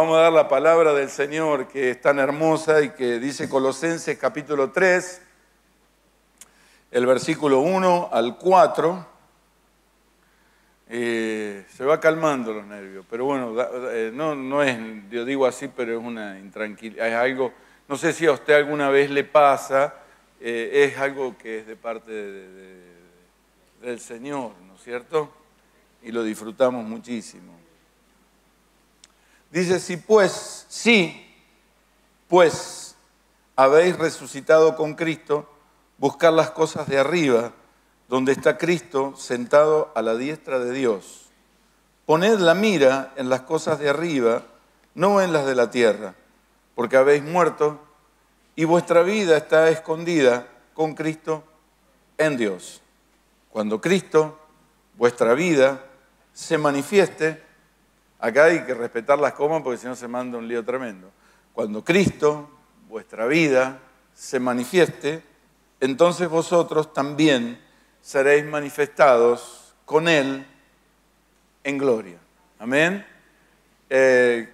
Vamos a dar la palabra del Señor que es tan hermosa y que dice Colosenses capítulo 3, el versículo 1 al 4. Eh, se va calmando los nervios, pero bueno, eh, no, no es, yo digo así, pero es una intranquilidad, es algo, no sé si a usted alguna vez le pasa, eh, es algo que es de parte del Señor, ¿no es cierto? Y lo disfrutamos muchísimo. Dice, si pues, sí, pues habéis resucitado con Cristo, buscar las cosas de arriba, donde está Cristo sentado a la diestra de Dios. Poned la mira en las cosas de arriba, no en las de la tierra, porque habéis muerto y vuestra vida está escondida con Cristo en Dios. Cuando Cristo, vuestra vida, se manifieste, Acá hay que respetar las comas porque si no se manda un lío tremendo. Cuando Cristo, vuestra vida, se manifieste, entonces vosotros también seréis manifestados con Él en gloria. Amén. Eh,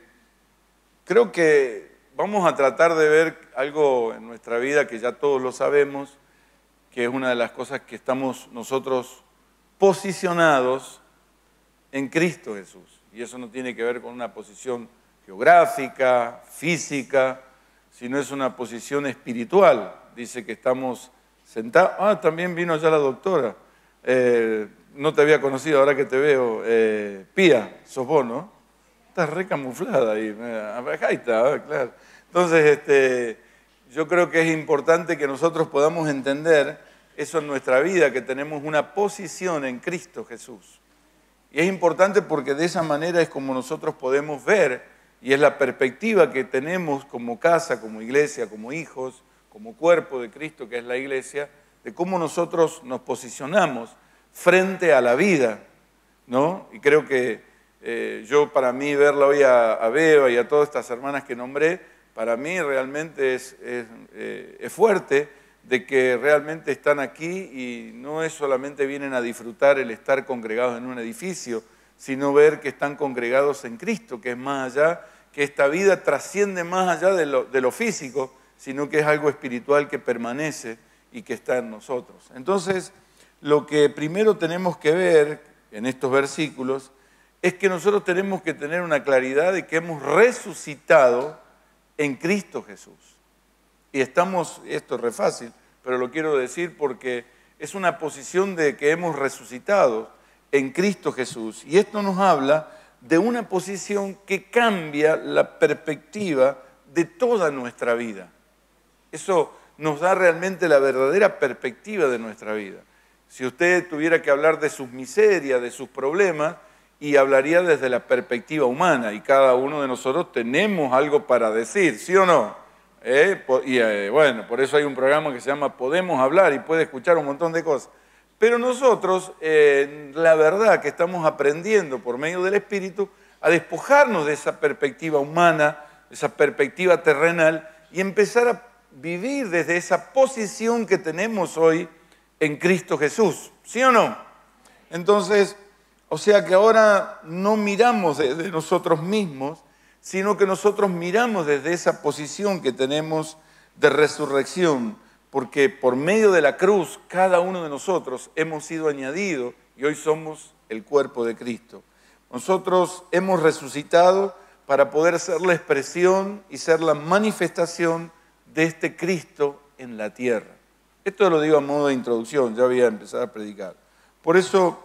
creo que vamos a tratar de ver algo en nuestra vida que ya todos lo sabemos, que es una de las cosas que estamos nosotros posicionados en Cristo Jesús. Y eso no tiene que ver con una posición geográfica, física, sino es una posición espiritual. Dice que estamos sentados. Ah, también vino ya la doctora. Eh, no te había conocido, ahora que te veo. Eh, Pía, sos vos, ¿no? Estás recamuflada ahí. Ahí está, claro. Entonces, este, yo creo que es importante que nosotros podamos entender eso en nuestra vida, que tenemos una posición en Cristo Jesús. Y es importante porque de esa manera es como nosotros podemos ver y es la perspectiva que tenemos como casa, como iglesia, como hijos, como cuerpo de Cristo que es la iglesia, de cómo nosotros nos posicionamos frente a la vida. ¿no? Y creo que eh, yo para mí verla hoy a, Beba y a todas estas hermanas que nombré, para mí realmente es, es eh, fuerte de que realmente están aquí y no es solamente vienen a disfrutar el estar congregados en un edificio, sino ver que están congregados en Cristo, que es más allá, que esta vida trasciende más allá de lo, físico, sino que es algo espiritual que permanece y que está en nosotros. Entonces, lo que primero tenemos que ver en estos versículos es que nosotros tenemos que tener una claridad de que hemos resucitado en Cristo Jesús. Y estamos, esto es re fácil, pero lo quiero decir porque es una posición de que hemos resucitado en Cristo Jesús. Y esto nos habla de una posición que cambia la perspectiva de toda nuestra vida. Eso nos da realmente la verdadera perspectiva de nuestra vida. Si usted tuviera que hablar de sus miserias, de sus problemas, y hablaría desde la perspectiva humana, y cada uno de nosotros tenemos algo para decir, ¿sí o no? ¿Eh? Y eh, bueno, por eso hay un programa que se llama Podemos hablar y puede escuchar un montón de cosas. Pero nosotros, eh, la verdad que estamos aprendiendo por medio del Espíritu a despojarnos de esa perspectiva humana, de esa perspectiva terrenal y empezar a vivir desde esa posición que tenemos hoy en Cristo Jesús. ¿Sí o no? Entonces, o sea que ahora no miramos desde nosotros mismos, sino que nosotros miramos desde esa posición que tenemos de resurrección, porque por medio de la cruz cada uno de nosotros hemos sido añadidos y hoy somos el cuerpo de Cristo. Nosotros hemos resucitado para poder ser la expresión y ser la manifestación de este Cristo en la tierra. Esto lo digo a modo de introducción, ya voy a empezar a predicar. Por eso,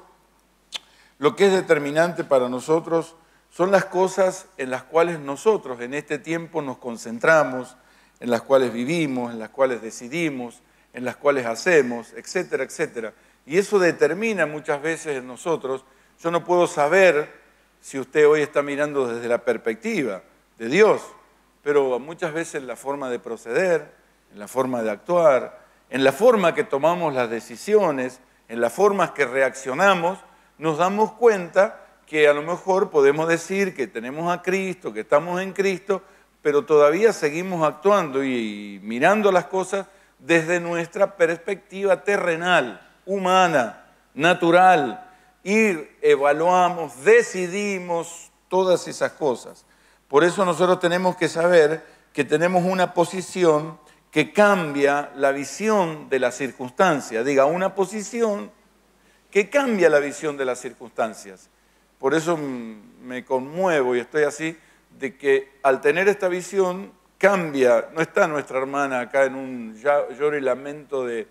lo que es determinante para nosotros son las cosas en las cuales nosotros en este tiempo nos concentramos, en las cuales vivimos, en las cuales decidimos, en las cuales hacemos, etcétera, etcétera. Y eso determina muchas veces en nosotros, yo no puedo saber si usted hoy está mirando desde la perspectiva de Dios, pero muchas veces en la forma de proceder, en la forma de actuar, en la forma que tomamos las decisiones, en las formas que reaccionamos, nos damos cuenta que a lo mejor podemos decir que tenemos a Cristo, que estamos en Cristo, pero todavía seguimos actuando y mirando las cosas desde nuestra perspectiva terrenal, humana, natural, y evaluamos, decidimos todas esas cosas. Por eso nosotros tenemos que saber que tenemos una posición que cambia la visión de las circunstancias. Diga, una posición que cambia la visión de las circunstancias. Por eso me conmuevo y estoy así, de que al tener esta visión cambia, no está nuestra hermana acá en un lloro y lamento de,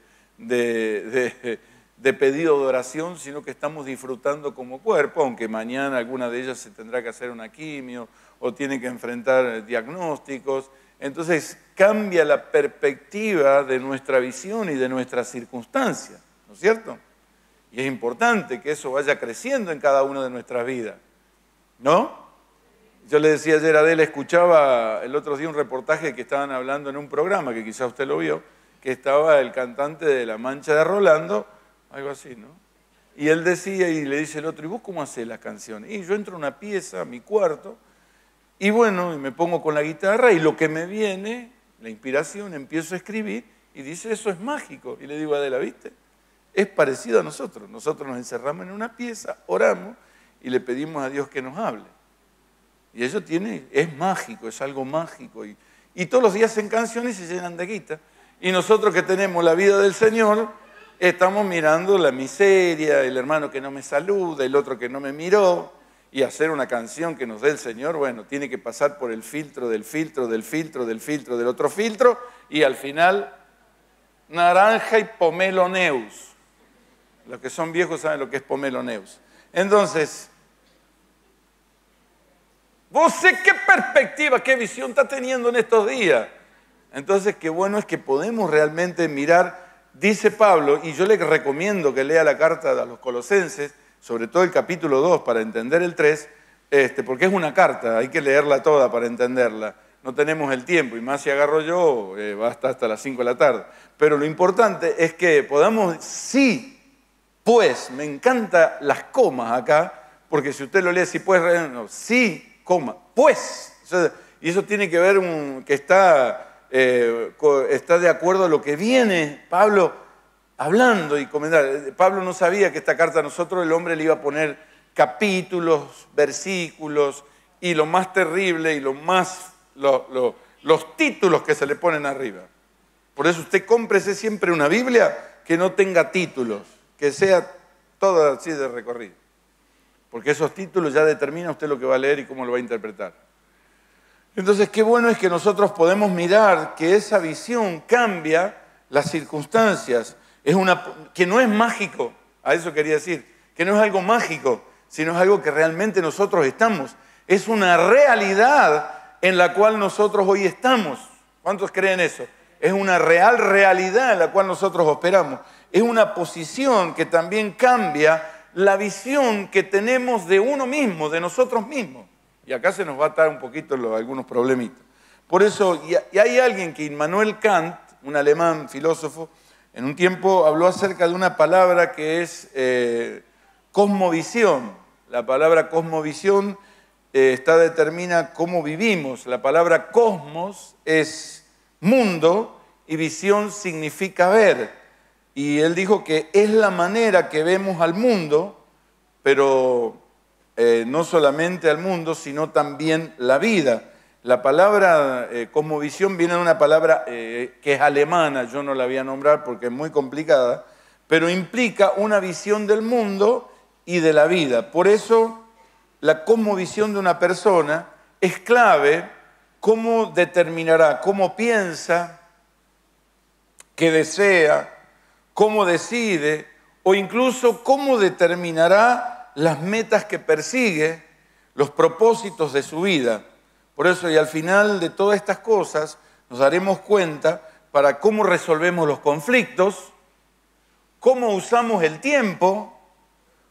pedido de oración, sino que estamos disfrutando como cuerpo, aunque mañana alguna de ellas se tendrá que hacer una quimio o tiene que enfrentar diagnósticos. Entonces cambia la perspectiva de nuestra visión y de nuestras circunstancias, ¿no es cierto? Y es importante que eso vaya creciendo en cada una de nuestras vidas, ¿no? Yo le decía ayer a Adela, escuchaba el otro día un reportaje que estaban hablando en un programa, que quizá usted lo vio, que estaba el cantante de La Mancha de Rolando, algo así, ¿no? Y él decía, y le dice el otro, ¿y vos cómo haces las canciones? Y yo entro a una pieza, a mi cuarto, y bueno, me pongo con la guitarra y lo que me viene, la inspiración, empiezo a escribir y dice, eso es mágico. Y le digo a Adela, ¿viste? Es parecido a nosotros. Nosotros nos encerramos en una pieza, oramos y le pedimos a Dios que nos hable. Y eso tiene, es mágico, es algo mágico. Y, todos los días en canciones y se llenan de guita. Y nosotros que tenemos la vida del Señor, estamos mirando la miseria, el hermano que no me saluda, el otro que no me miró, y hacer una canción que nos dé el Señor, bueno, tiene que pasar por el filtro del filtro, del filtro, del filtro, del otro filtro, y al final, naranja y pomeloneus. Los que son viejos saben lo que es pomeloneus. Entonces, vos sé qué perspectiva, qué visión está teniendo en estos días. Entonces, qué bueno es que podemos realmente mirar, dice Pablo, y yo le recomiendo que lea la carta a los colosenses, sobre todo el capítulo 2 para entender el 3, este, porque es una carta, hay que leerla toda para entenderla. No tenemos el tiempo, y más si agarro yo, eh, va hasta, hasta las 5 de la tarde. Pero lo importante es que podamos, sí, pues, me encantan las comas acá, porque si usted lo lee, sí, pues, no, sí, coma, pues. Y eso tiene que ver un, que está, eh, está de acuerdo a lo que viene Pablo hablando y comentando. Pablo no sabía que esta carta a nosotros el hombre le iba a poner capítulos, versículos y lo más terrible y lo más, los títulos que se le ponen arriba. Por eso usted cómprese siempre una Biblia que no tenga títulos, que sea toda así de recorrido. Porque esos títulos ya determinan usted lo que va a leer y cómo lo va a interpretar. Entonces, qué bueno es que nosotros podemos mirar que esa visión cambia las circunstancias es una, que no es mágico, a eso quería decir, que no es algo mágico, sino es algo que realmente nosotros estamos. Es una realidad en la cual nosotros hoy estamos. ¿Cuántos creen eso? Es una real realidad en la cual nosotros operamos. Es una posición que también cambia la visión que tenemos de uno mismo, de nosotros mismos. Y acá se nos va a atar un poquito algunos problemitas. Por eso, y hay alguien que, Immanuel Kant, un alemán filósofo, en un tiempo habló acerca de una palabra que es eh, cosmovisión. La palabra cosmovisión eh, está determina cómo vivimos. La palabra cosmos es mundo y visión significa ver. Y él dijo que es la manera que vemos al mundo, pero eh, no solamente al mundo, sino también la vida. La palabra eh, cosmovisión viene de una palabra eh, que es alemana, yo no la voy a nombrar porque es muy complicada, pero implica una visión del mundo y de la vida. Por eso la cosmovisión de una persona es clave cómo determinará, cómo piensa, qué desea, cómo decide o incluso cómo determinará las metas que persigue, los propósitos de su vida. Por eso, y al final de todas estas cosas, nos daremos cuenta para cómo resolvemos los conflictos, cómo usamos el tiempo,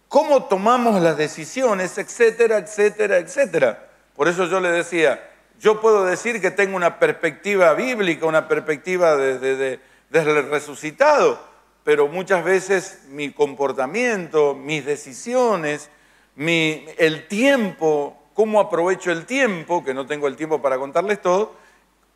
cómo tomamos las decisiones, etcétera, etcétera, etcétera. Por eso yo le decía, yo puedo decir que tengo una perspectiva bíblica, una perspectiva desde el resucitado, pero muchas veces mi comportamiento, mis decisiones, el tiempo cómo aprovecho el tiempo, que no tengo el tiempo para contarles todo,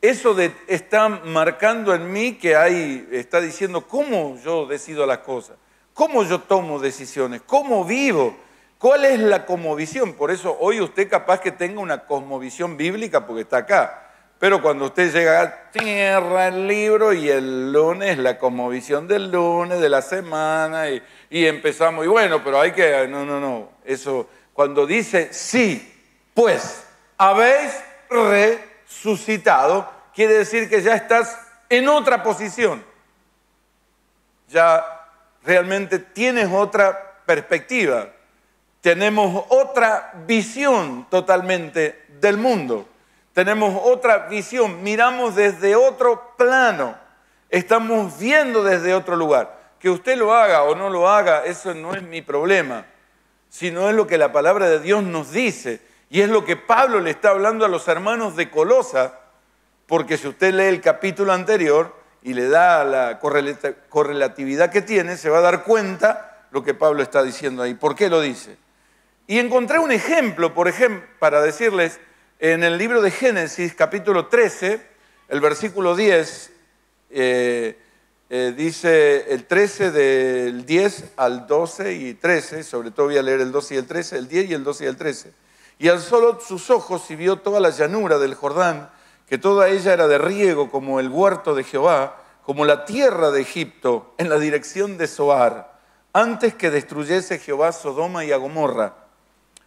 eso está marcando en mí que hay, está diciendo cómo yo decido las cosas, cómo yo tomo decisiones, cómo vivo. ¿Cuál es la cosmovisión? Por eso hoy usted capaz que tenga una cosmovisión bíblica porque está acá. Pero cuando usted llega, cierra el libro y el lunes, la cosmovisión del lunes, de la semana, y, y empezamos, y bueno, pero hay que, no, no, no, eso, cuando dice sí, pues habéis resucitado, quiere decir que ya estás en otra posición. Ya realmente tienes otra perspectiva. Tenemos otra visión totalmente del mundo. Tenemos otra visión. Miramos desde otro plano. Estamos viendo desde otro lugar. Que usted lo haga o no lo haga, eso no es mi problema, sino es lo que la palabra de Dios nos dice. Y es lo que Pablo le está hablando a los hermanos de Colosa, porque si usted lee el capítulo anterior y le da la correlatividad que tiene, se va a dar cuenta lo que Pablo está diciendo ahí. ¿Por qué lo dice? Y encontré un ejemplo, por ejemplo, para decirles, en el libro de Génesis, capítulo 13, el versículo 10, eh, eh, dice el 13 del 10 al 12 y 13, sobre todo voy a leer el 12 y el 13, el 10 y el 12 y el 13. Y alzó sus ojos y vio toda la llanura del Jordán, que toda ella era de riego como el huerto de Jehová, como la tierra de Egipto, en la dirección de Zoar, antes que destruyese Jehová Sodoma y a Gomorra.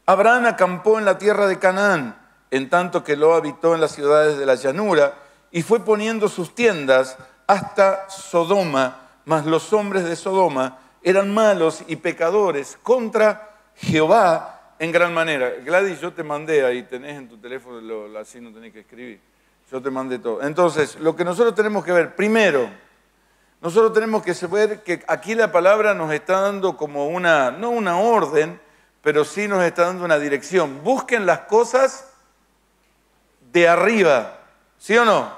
Abraham acampó en la tierra de Canaán, en tanto que lo habitó en las ciudades de la llanura, y fue poniendo sus tiendas hasta Sodoma, mas los hombres de Sodoma eran malos y pecadores contra Jehová en gran manera. Gladys, yo te mandé ahí, tenés en tu teléfono, así no tenés que escribir. Yo te mandé todo. Entonces, lo que nosotros tenemos que ver, primero, nosotros tenemos que saber que aquí la palabra nos está dando como una, no una orden, pero sí nos está dando una dirección. Busquen las cosas de arriba, ¿sí o no?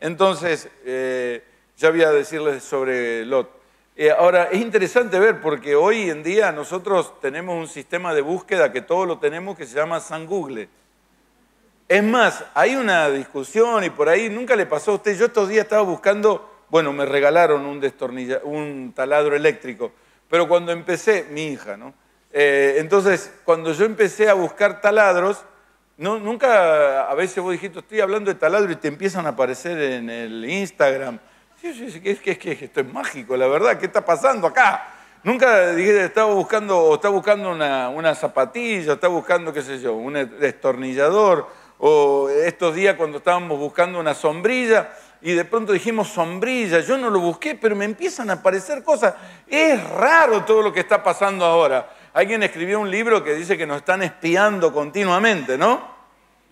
Entonces, eh, ya voy a decirles sobre Lot. Eh, ahora, es interesante ver porque hoy en día nosotros tenemos un sistema de búsqueda que todos lo tenemos que se llama San Google. Es más, hay una discusión y por ahí nunca le pasó a usted. Yo estos días estaba buscando, bueno, me regalaron un, un taladro eléctrico, pero cuando empecé, mi hija, ¿no? Eh, entonces, cuando yo empecé a buscar taladros, no, nunca, a veces vos dijiste, estoy hablando de taladro y te empiezan a aparecer en el Instagram Sí, sí, es que, es que esto es mágico, la verdad, ¿qué está pasando acá? Nunca dije, estaba buscando, o está buscando una, una zapatilla, está buscando, qué sé yo, un destornillador, o estos días cuando estábamos buscando una sombrilla, y de pronto dijimos sombrilla, yo no lo busqué, pero me empiezan a aparecer cosas. Es raro todo lo que está pasando ahora. Alguien escribió un libro que dice que nos están espiando continuamente, ¿no?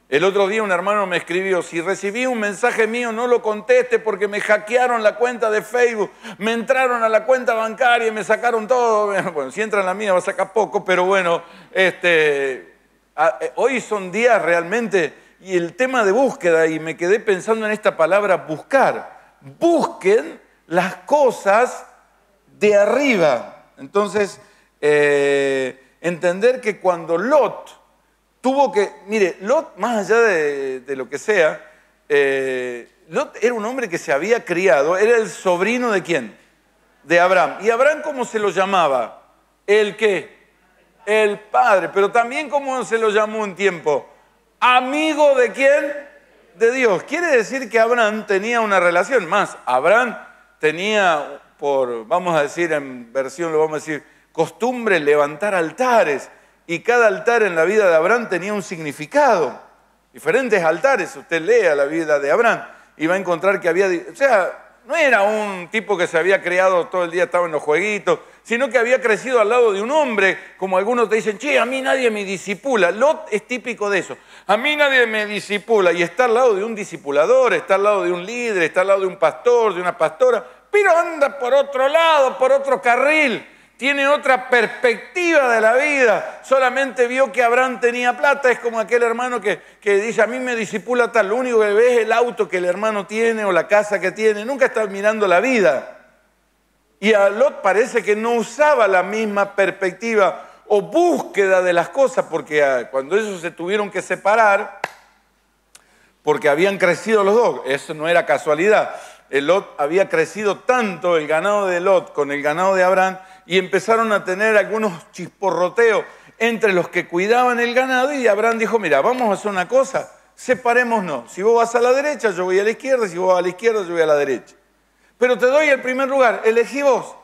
El otro día un hermano me escribió, si recibí un mensaje mío no lo conteste porque me hackearon la cuenta de Facebook, me entraron a la cuenta bancaria y me sacaron todo. Bueno, si entra en la mía va a sacar poco, pero bueno, este, eh, hoy son días realmente y el tema de búsqueda y me quedé pensando en esta palabra buscar. Busquen las cosas de arriba. Entonces, eh, entender que cuando Lot tuvo que, mire, Lot, más allá de, lo que sea, eh, Lot era un hombre que se había criado, era el sobrino de quién? De Abraham. ¿Y Abraham cómo se lo llamaba? ¿El qué? El padre, pero también cómo se lo llamó un tiempo. Amigo de quién? De Dios. Quiere decir que Abraham tenía una relación más. Abraham tenía, por, vamos a decir en versión, lo vamos a decir, costumbre levantar altares y cada altar en la vida de Abraham tenía un significado. Diferentes altares, usted lea la vida de Abraham y va a encontrar que había, o sea, no era un tipo que se había creado todo el día, estaba en los jueguitos, sino que había crecido al lado de un hombre, como algunos te dicen, che, a mí nadie me disipula. Lot es típico de eso. A mí nadie me disipula y está al lado de un discipulador, está al lado de un líder, está al lado de un pastor, de una pastora, pero anda por otro lado, por otro carril tiene otra perspectiva de la vida. Solamente vio que Abraham tenía plata. Es como aquel hermano que, dice, a mí me disipula tal, lo único que ve es el auto que el hermano tiene o la casa que tiene. Nunca está mirando la vida. Y a Lot parece que no usaba la misma perspectiva o búsqueda de las cosas, porque ah, cuando ellos se tuvieron que separar, porque habían crecido los dos, eso no era casualidad. El Lot había crecido tanto el ganado de Lot con el ganado de Abraham y empezaron a tener algunos chisporroteos entre los que cuidaban el ganado y Abraham dijo, mira, vamos a hacer una cosa, separémonos. Si vos vas a la derecha, yo voy a la izquierda, si vos vas a la izquierda, yo voy a la derecha. Pero te doy el primer lugar, elegí vos.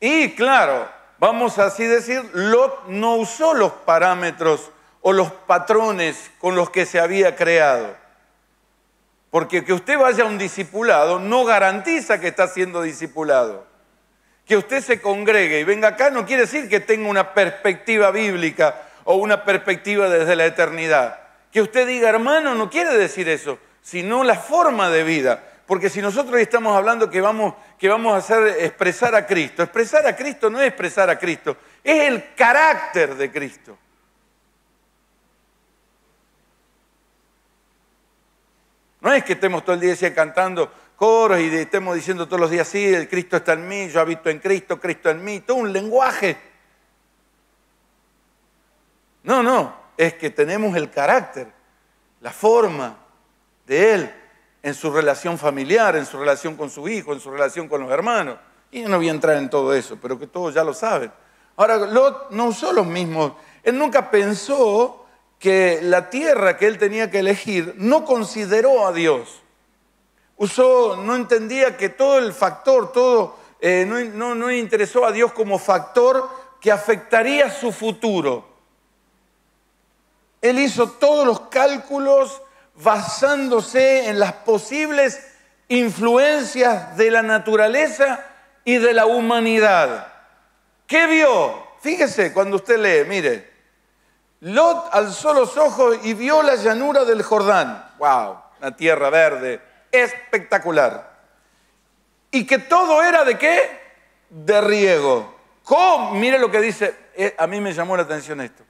Y claro, vamos a así decir, Lot no usó los parámetros o los patrones con los que se había creado. Porque que usted vaya a un discipulado no garantiza que está siendo discipulado. Que usted se congregue y venga acá no quiere decir que tenga una perspectiva bíblica o una perspectiva desde la eternidad. Que usted diga hermano no quiere decir eso, sino la forma de vida. Porque si nosotros estamos hablando que vamos, que vamos a hacer expresar a Cristo, expresar a Cristo no es expresar a Cristo, es el carácter de Cristo. No es que estemos todo el día cantando coros y estemos diciendo todos los días, sí, el Cristo está en mí, yo habito en Cristo, Cristo en mí, todo un lenguaje. No, no, es que tenemos el carácter, la forma de Él en su relación familiar, en su relación con su hijo, en su relación con los hermanos. Y yo no voy a entrar en todo eso, pero que todos ya lo saben. Ahora, Lot no usó los mismos. Él nunca pensó que la tierra que él tenía que elegir no consideró a Dios. No entendía que todo el factor, todo, eh, no, no interesó a Dios como factor que afectaría su futuro. Él hizo todos los cálculos basándose en las posibles influencias de la naturaleza y de la humanidad. ¿Qué vio? Fíjese cuando usted lee, mire, Lot alzó los ojos y vio la llanura del Jordán. ¡Wow! La tierra verde, espectacular. Y que todo era de qué? De riego. ¿Cómo? Mire lo que dice, eh, a mí me llamó la atención esto.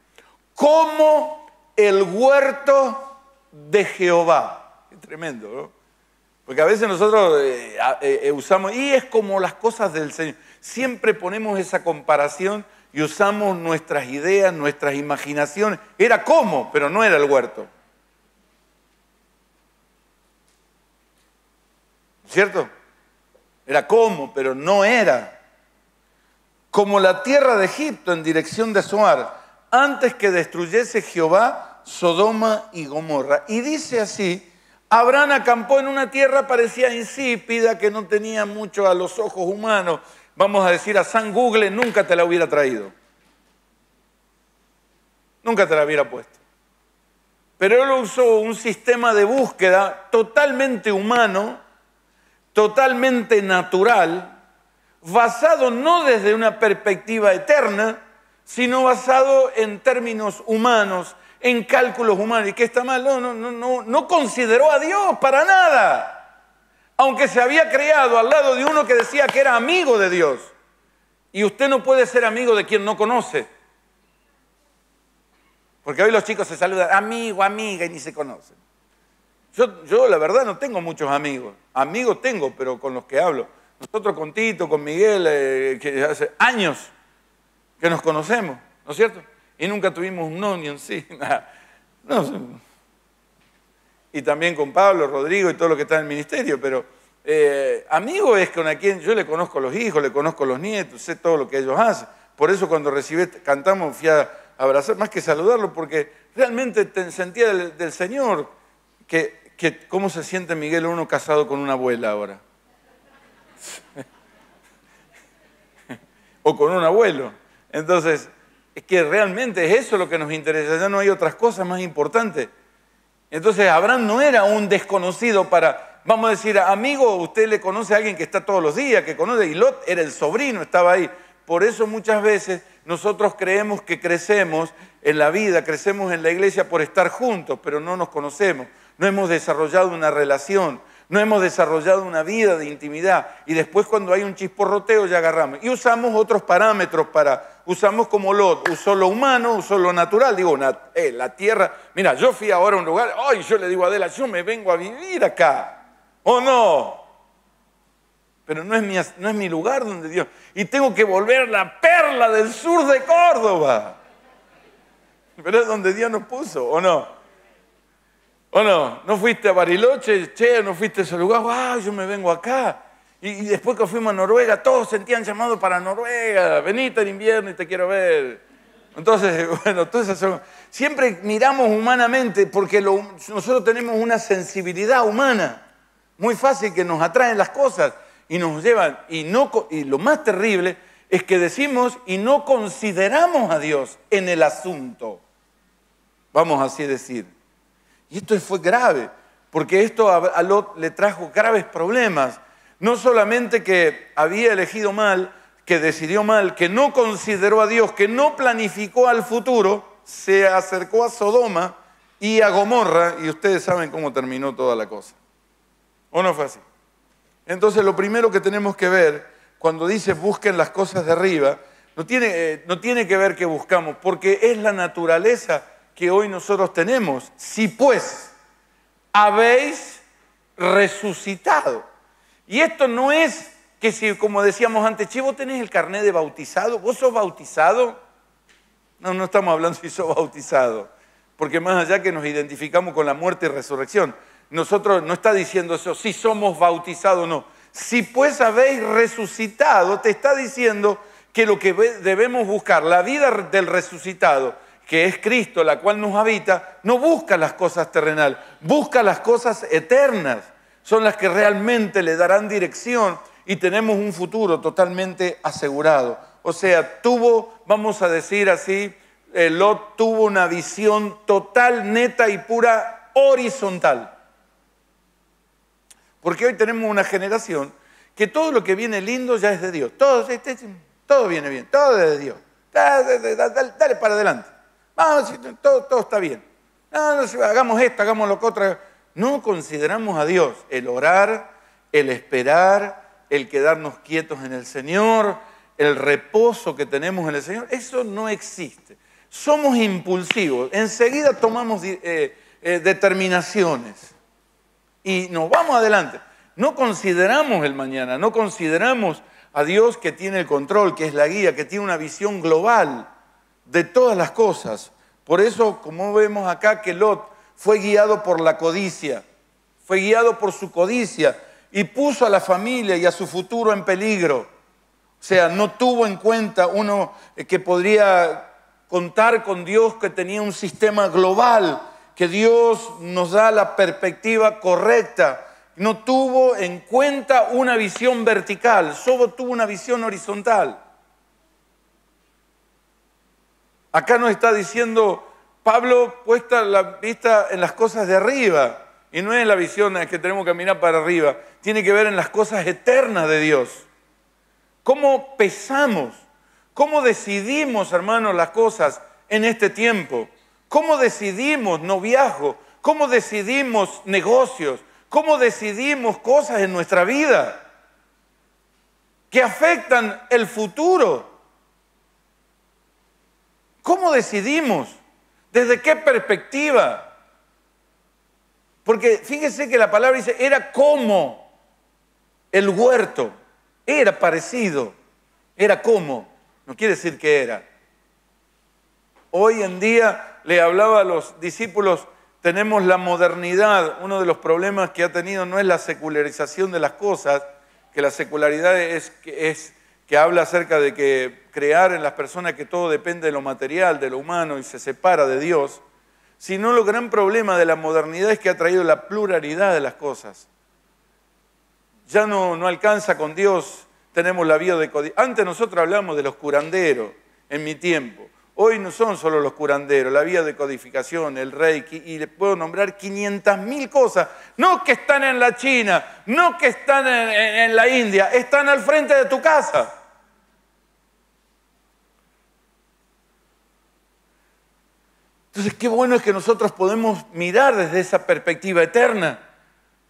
Como el huerto de Jehová. Tremendo, ¿no? Porque a veces nosotros eh, eh, usamos, y es como las cosas del Señor. Siempre ponemos esa comparación y usamos nuestras ideas, nuestras imaginaciones. Era como, pero no era el huerto. ¿Cierto? Era como, pero no era. Como la tierra de Egipto en dirección de Zoar, antes que destruyese Jehová Sodoma y Gomorra. Y dice así, Abraham acampó en una tierra parecía insípida, que no tenía mucho a los ojos humanos, vamos a decir, a San Google nunca te la hubiera traído. Nunca te la hubiera puesto. Pero él usó un sistema de búsqueda totalmente humano, totalmente natural, basado no desde una perspectiva eterna, sino basado en términos humanos, en cálculos humanos. ¿Y qué está mal? No, no, no, no, consideró a Dios para nada aunque se había creado al lado de uno que decía que era amigo de Dios. Y usted no puede ser amigo de quien no conoce. Porque hoy los chicos se saludan, amigo, amiga, y ni se conocen. Yo, yo la verdad no tengo muchos amigos. Amigos tengo, pero con los que hablo. Nosotros con Tito, con Miguel, eh, que hace años que nos conocemos, ¿no es cierto? Y nunca tuvimos un no ni un sí, nada. No, y también con Pablo, Rodrigo y todo lo que está en el ministerio, pero eh, amigo es con a quien yo le conozco a los hijos, le conozco a los nietos, sé todo lo que ellos hacen. Por eso cuando recibí, cantamos, fui a abrazar, más que saludarlo, porque realmente te sentía del, Señor que, cómo se siente Miguel uno casado con una abuela ahora. o con un abuelo. Entonces, es que realmente es eso lo que nos interesa, ya no hay otras cosas más importantes. Entonces Abraham no era un desconocido para, vamos a decir, amigo, usted le conoce a alguien que está todos los días, que conoce, y Lot era el sobrino, estaba ahí. Por eso muchas veces nosotros creemos que crecemos en la vida, crecemos en la iglesia por estar juntos, pero no nos conocemos, no hemos desarrollado una relación, no hemos desarrollado una vida de intimidad y después cuando hay un chisporroteo ya agarramos. Y usamos otros parámetros para usamos como lo, usó lo humano, usó lo natural. Digo, eh, la tierra, mira, yo fui ahora a un lugar, ay, yo le digo a Adela, yo me vengo a vivir acá. ¿O no? Pero no es, no es mi lugar donde Dios. Y tengo que volver la perla del sur de Córdoba. Pero es donde Dios nos puso, ¿o no? ¿O no? ¿No fuiste a Bariloche? Che, ¿no fuiste a ese lugar? ¡Ah, yo me vengo acá! Y, después que fuimos a Noruega, todos sentían llamado para Noruega. Venite en invierno y te quiero ver. Entonces, bueno, entonces siempre miramos humanamente porque nosotros tenemos una sensibilidad humana. Muy fácil que nos atraen las cosas y nos llevan. Y, no, y lo más terrible es que decimos y no consideramos a Dios en el asunto. Vamos así decir. Y esto fue grave, porque esto a Lot le trajo graves problemas. No solamente que había elegido mal, que decidió mal, que no consideró a Dios, que no planificó al futuro, se acercó a Sodoma y a Gomorra, y ustedes saben cómo terminó toda la cosa. ¿O no fue así? Entonces lo primero que tenemos que ver, cuando dice busquen las cosas de arriba, no tiene, eh, no tiene que ver que buscamos, porque es la naturaleza que hoy nosotros tenemos. Si pues habéis resucitado. Y esto no es que si, como decíamos antes, che, vos tenés el carnet de bautizado, vos sos bautizado. No, no estamos hablando si sos bautizado, porque más allá que nos identificamos con la muerte y resurrección, nosotros no está diciendo eso, si somos bautizados o no. Si pues habéis resucitado, te está diciendo que lo que debemos buscar, la vida del resucitado, que es Cristo, la cual nos habita, no busca las cosas terrenales, busca las cosas eternas. Son las que realmente le darán dirección y tenemos un futuro totalmente asegurado. O sea, tuvo, vamos a decir así, eh, Lot tuvo una visión total, neta y pura horizontal. Porque hoy tenemos una generación que todo lo que viene lindo ya es de Dios. Todo, todo viene bien, todo es de Dios. Dale, para adelante. Vamos, todo, está bien. No, no, hagamos esto, hagamos lo que otra. No consideramos a Dios el orar, el esperar, el quedarnos quietos en el Señor, el reposo que tenemos en el Señor, eso no existe. Somos impulsivos, enseguida tomamos eh, eh, determinaciones y nos vamos adelante. No consideramos el mañana, no consideramos a Dios que tiene el control, que es la guía, que tiene una visión global de todas las cosas. Por eso, como vemos acá, que Lot fue guiado por la codicia, fue guiado por su codicia y puso a la familia y a su futuro en peligro. O sea, no tuvo en cuenta uno eh, que podría contar con Dios que tenía un sistema global, que Dios nos da la perspectiva correcta. No tuvo en cuenta una visión vertical, solo tuvo una visión horizontal. Acá nos está diciendo Pablo puesta la vista en las cosas de arriba. Y no es la visión que tenemos que mirar para arriba, tiene que ver en las cosas eternas de Dios. ¿Cómo pesamos? ¿Cómo decidimos, hermanos, las cosas en este tiempo? ¿Cómo decidimos noviazgo? ¿Cómo decidimos negocios? ¿Cómo decidimos cosas en nuestra vida que afectan el futuro? ¿Cómo decidimos? ¿Desde qué perspectiva? Porque fíjese que la palabra dice, era como el huerto, era parecido, era como, no quiere decir que era. Hoy en día le hablaba a los discípulos, tenemos la modernidad, uno de los problemas que ha tenido no es la secularización de las cosas, que la secularidad es, es que habla acerca de que crear en las personas que todo depende de lo material, de lo humano y se separa de Dios, sino lo gran problema de la modernidad es que ha traído la pluralidad de las cosas. Ya no, no alcanza con Dios, tenemos la vida de Antes nosotros hablamos de los curanderos en mi tiempo. Hoy no son solo los curanderos, la vía de codificación, el reiki, y le puedo nombrar 500 mil cosas. No que están en la China, no que están en la India, están al frente de tu casa. Entonces, qué bueno es que nosotros podemos mirar desde esa perspectiva eterna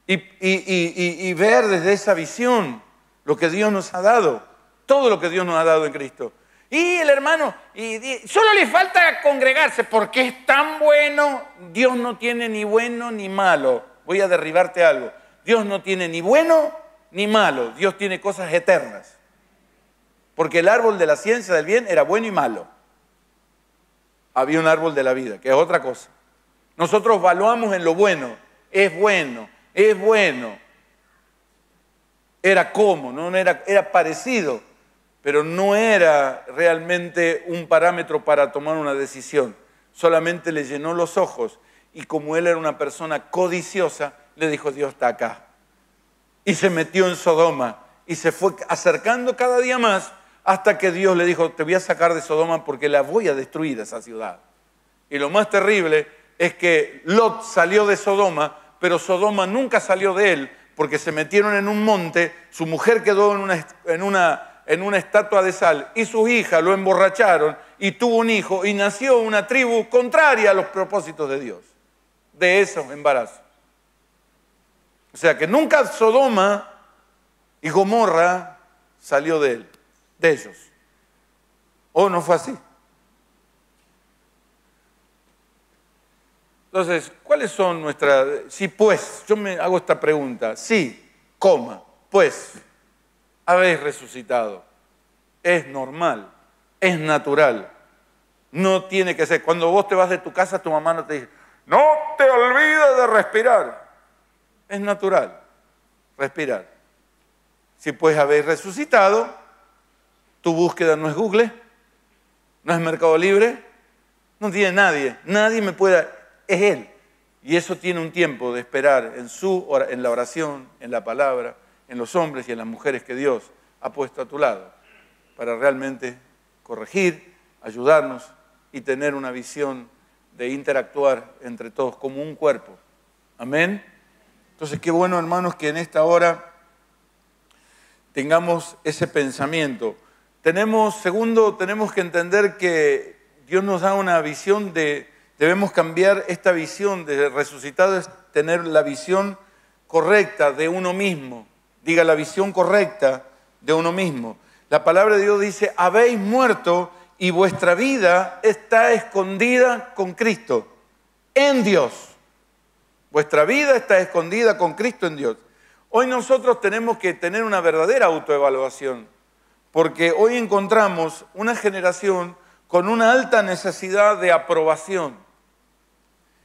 y, ver desde esa visión lo que Dios nos ha dado, todo lo que Dios nos ha dado en Cristo. Y el hermano, y, solo le falta congregarse porque es tan bueno, Dios no tiene ni bueno ni malo. Voy a derribarte algo. Dios no tiene ni bueno ni malo, Dios tiene cosas eternas. Porque el árbol de la ciencia del bien era bueno y malo había un árbol de la vida, que es otra cosa. Nosotros valuamos en lo bueno, es bueno, es bueno. Era como, no era, era parecido. pero no era realmente un parámetro para tomar una decisión. Solamente le llenó los ojos y como él era una persona codiciosa, le dijo, Dios está acá. Y se metió en Sodoma y se fue acercando cada día más hasta que Dios le dijo, te voy a sacar de Sodoma porque la voy a destruir esa ciudad. Y lo más terrible es que Lot salió de Sodoma, pero Sodoma nunca salió de él porque se metieron en un monte, su mujer quedó en una, estatua de sal y su hija lo emborracharon y tuvo un hijo y nació una tribu contraria a los propósitos de Dios, de esos embarazos. O sea que nunca Sodoma y Gomorra salió de él, de ellos. ¿O no fue así? Entonces, ¿cuáles son nuestras... Si pues, yo me hago esta pregunta, sí, coma, pues, habéis resucitado. Es normal, es natural. No tiene que ser. Cuando vos te vas de tu casa, tu mamá no te dice, no te olvides de respirar. Es natural, respirar. Si pues habéis resucitado, tu búsqueda no es Google, no es Mercado Libre, no tiene nadie, nadie me puede es Él. Y eso tiene un tiempo de esperar en, su, en la oración, en la palabra, en los hombres y en las mujeres que Dios ha puesto a tu lado, para realmente corregir, ayudarnos y tener una visión de interactuar entre todos como un cuerpo. Amén. Entonces, qué bueno, hermanos, que en esta hora tengamos ese pensamiento. Tenemos, segundo, tenemos que entender que Dios nos da una visión de, Debemos cambiar esta visión de resucitado, es tener la visión correcta de uno mismo. Diga la visión correcta de uno mismo. La palabra de Dios dice, habéis muerto y vuestra vida está escondida con Cristo, en Dios. Vuestra vida está escondida con Cristo en Dios. Hoy nosotros tenemos que tener una verdadera autoevaluación, porque hoy encontramos una generación con una alta necesidad de aprobación.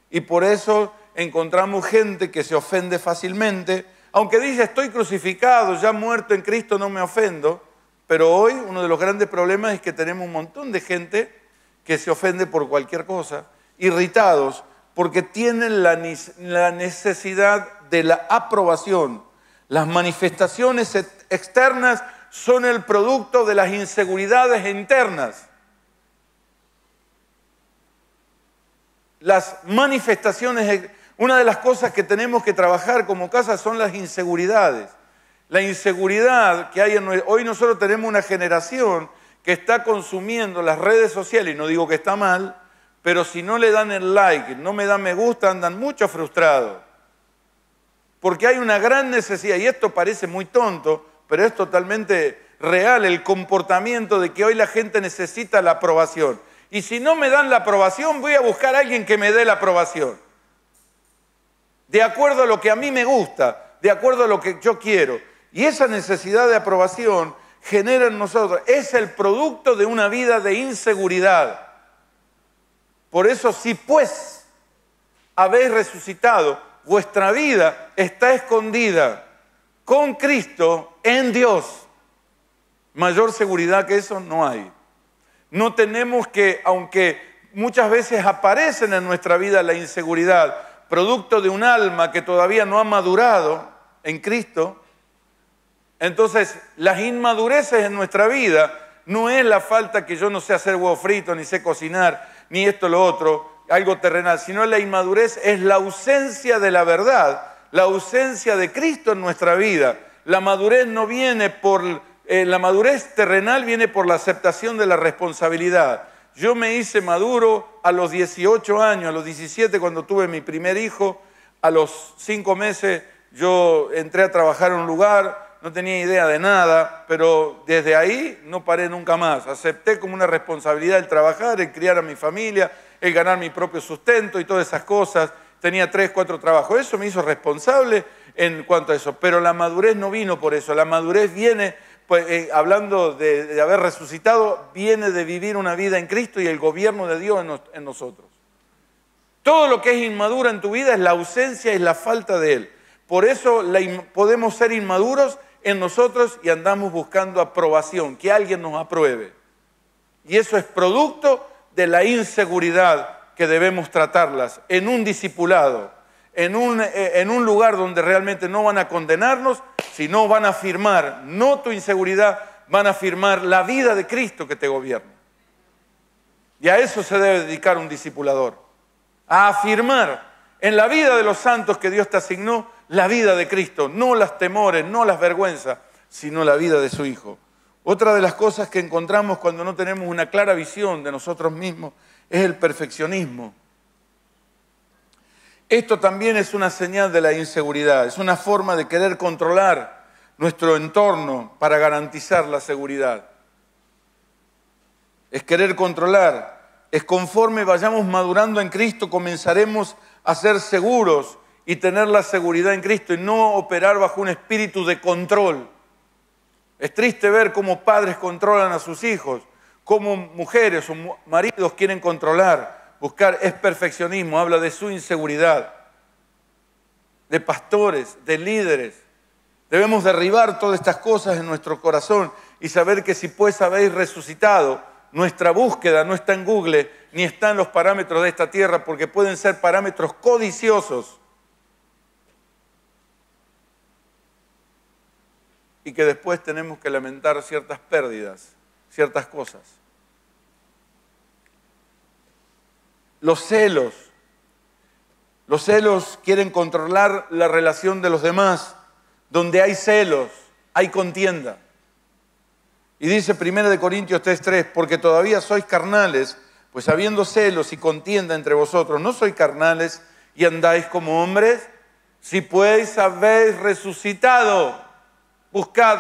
Y por eso encontramos gente que se ofende fácilmente, aunque dice estoy crucificado, ya muerto en Cristo, no me ofendo, pero hoy uno de los grandes problemas es que tenemos un montón de gente que se ofende por cualquier cosa, irritados, porque tienen la, necesidad de la aprobación. Las manifestaciones externas son el producto de las inseguridades internas. las manifestaciones, una de las cosas que tenemos que trabajar como casa son las inseguridades. La inseguridad que hay en hoy nosotros tenemos una generación que está consumiendo las redes sociales, y no digo que está mal, pero si no le dan el like, no me dan me gusta, andan mucho frustrados. Porque hay una gran necesidad, y esto parece muy tonto, pero es totalmente real, el comportamiento de que hoy la gente necesita la aprobación. Y si no me dan la aprobación, voy a buscar a alguien que me dé la aprobación. De acuerdo a lo que a mí me gusta, de acuerdo a lo que yo quiero. Y esa necesidad de aprobación genera en nosotros, es el producto de una vida de inseguridad. Por eso, si pues habéis resucitado, vuestra vida está escondida con Cristo en Dios. Mayor seguridad que eso no hay. No tenemos que, aunque muchas veces aparecen en nuestra vida la inseguridad, producto de un alma que todavía no ha madurado en Cristo, entonces las inmadureces en nuestra vida no es la falta que yo no sé hacer huevo frito, ni sé cocinar, ni esto, lo otro, algo terrenal, sino la inmadurez es la ausencia de la verdad, la ausencia de Cristo en nuestra vida. La madurez no viene por eh, la madurez terrenal viene por la aceptación de la responsabilidad. Yo me hice maduro a los 18 años, a los 17 cuando tuve mi primer hijo, a los 5 meses yo entré a trabajar en un lugar, no tenía idea de nada, pero desde ahí no paré nunca más. Acepté como una responsabilidad el trabajar, el criar a mi familia, el ganar mi propio sustento y todas esas cosas. Tenía tres, cuatro trabajos. Eso me hizo responsable en cuanto a eso. Pero la madurez no vino por eso. La madurez viene pues, eh, hablando de, haber resucitado, viene de vivir una vida en Cristo y el gobierno de Dios en, nosotros. Todo lo que es inmaduro en tu vida es la ausencia y la falta de Él. Por eso podemos ser inmaduros en nosotros y andamos buscando aprobación, que alguien nos apruebe. Y eso es producto de la inseguridad que debemos tratarlas en un discipulado, en un, eh, en un lugar donde realmente no van a condenarnos, sino van a afirmar, no tu inseguridad, van a afirmar la vida de Cristo que te gobierna. Y a eso se debe dedicar un discipulador, a afirmar en la vida de los santos que Dios te asignó la vida de Cristo, no las temores, no las vergüenzas, sino la vida de su Hijo. Otra de las cosas que encontramos cuando no tenemos una clara visión de nosotros mismos es el perfeccionismo. Esto también es una señal de la inseguridad, es una forma de querer controlar nuestro entorno para garantizar la seguridad. Es querer controlar, es conforme vayamos madurando en Cristo, comenzaremos a ser seguros y tener la seguridad en Cristo y no operar bajo un espíritu de control. Es triste ver cómo padres controlan a sus hijos, cómo mujeres o maridos quieren controlar, buscar, es perfeccionismo, habla de su inseguridad, de pastores, de líderes. Debemos derribar todas estas cosas en nuestro corazón y saber que si pues habéis resucitado, nuestra búsqueda no está en Google ni está en los parámetros de esta tierra porque pueden ser parámetros codiciosos y que después tenemos que lamentar ciertas pérdidas, ciertas cosas. Los celos. Los celos quieren controlar la relación de los demás. Donde hay celos, hay contienda. Y dice 1 Corintios 3:3, porque todavía sois carnales, pues habiendo celos y contienda entre vosotros, no sois carnales y andáis como hombres, si pues habéis resucitado buscad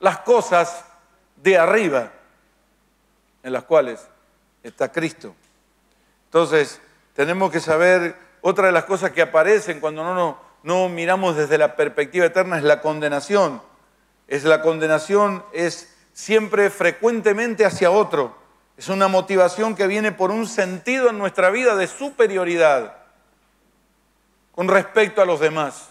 las cosas de arriba, en las cuales está Cristo. Entonces, tenemos que saber, otra de las cosas que aparecen cuando no, no, miramos desde la perspectiva eterna es la condenación. Es la condenación, es siempre frecuentemente hacia otro. Es una motivación que viene por un sentido en nuestra vida de superioridad con respecto a los demás.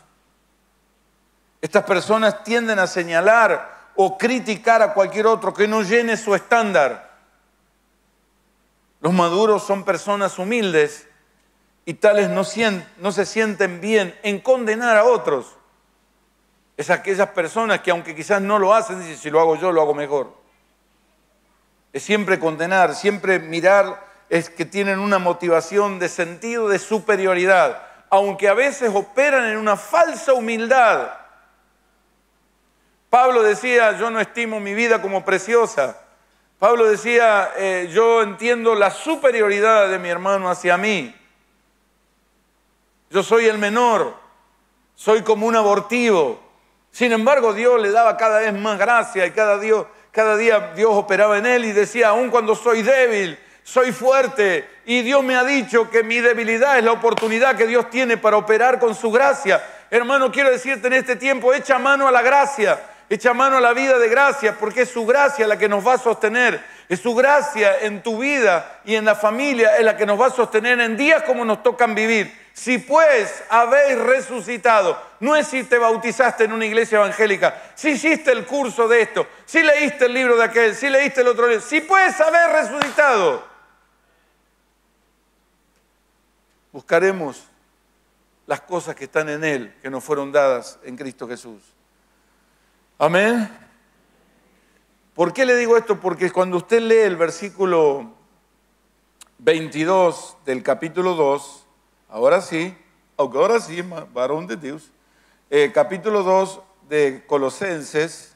Estas personas tienden a señalar o criticar a cualquier otro que no llene su estándar. Los maduros son personas humildes y tales no, se sienten bien en condenar a otros. Es aquellas personas que aunque quizás no lo hacen, dicen, si lo hago yo, lo hago mejor. Es siempre condenar, siempre mirar, es que tienen una motivación de sentido de superioridad, aunque a veces operan en una falsa humildad Pablo decía, yo no estimo mi vida como preciosa. Pablo decía, eh, yo entiendo la superioridad de mi hermano hacia mí. Yo soy el menor, soy como un abortivo. Sin embargo, Dios le daba cada vez más gracia y cada, cada día Dios operaba en él y decía, aun cuando soy débil, soy fuerte. Y Dios me ha dicho que mi debilidad es la oportunidad que Dios tiene para operar con su gracia. Hermano, quiero decirte en este tiempo, echa mano a la gracia Echa mano a la vida de gracia porque es su gracia la que nos va a sostener. Es su gracia en tu vida y en la familia es la que nos va a sostener en días como nos tocan vivir. Si pues habéis resucitado, no es si te bautizaste en una iglesia evangélica, si hiciste el curso de esto, si leíste el libro de aquel, si leíste el otro libro, si puedes haber resucitado, buscaremos las cosas que están en Él, que nos fueron dadas en Cristo Jesús. Amén. ¿Por qué le digo esto? Porque cuando usted lee el versículo 22 del capítulo 2, ahora sí, aunque ahora sí, varón de Dios, eh, capítulo 2 de Colosenses,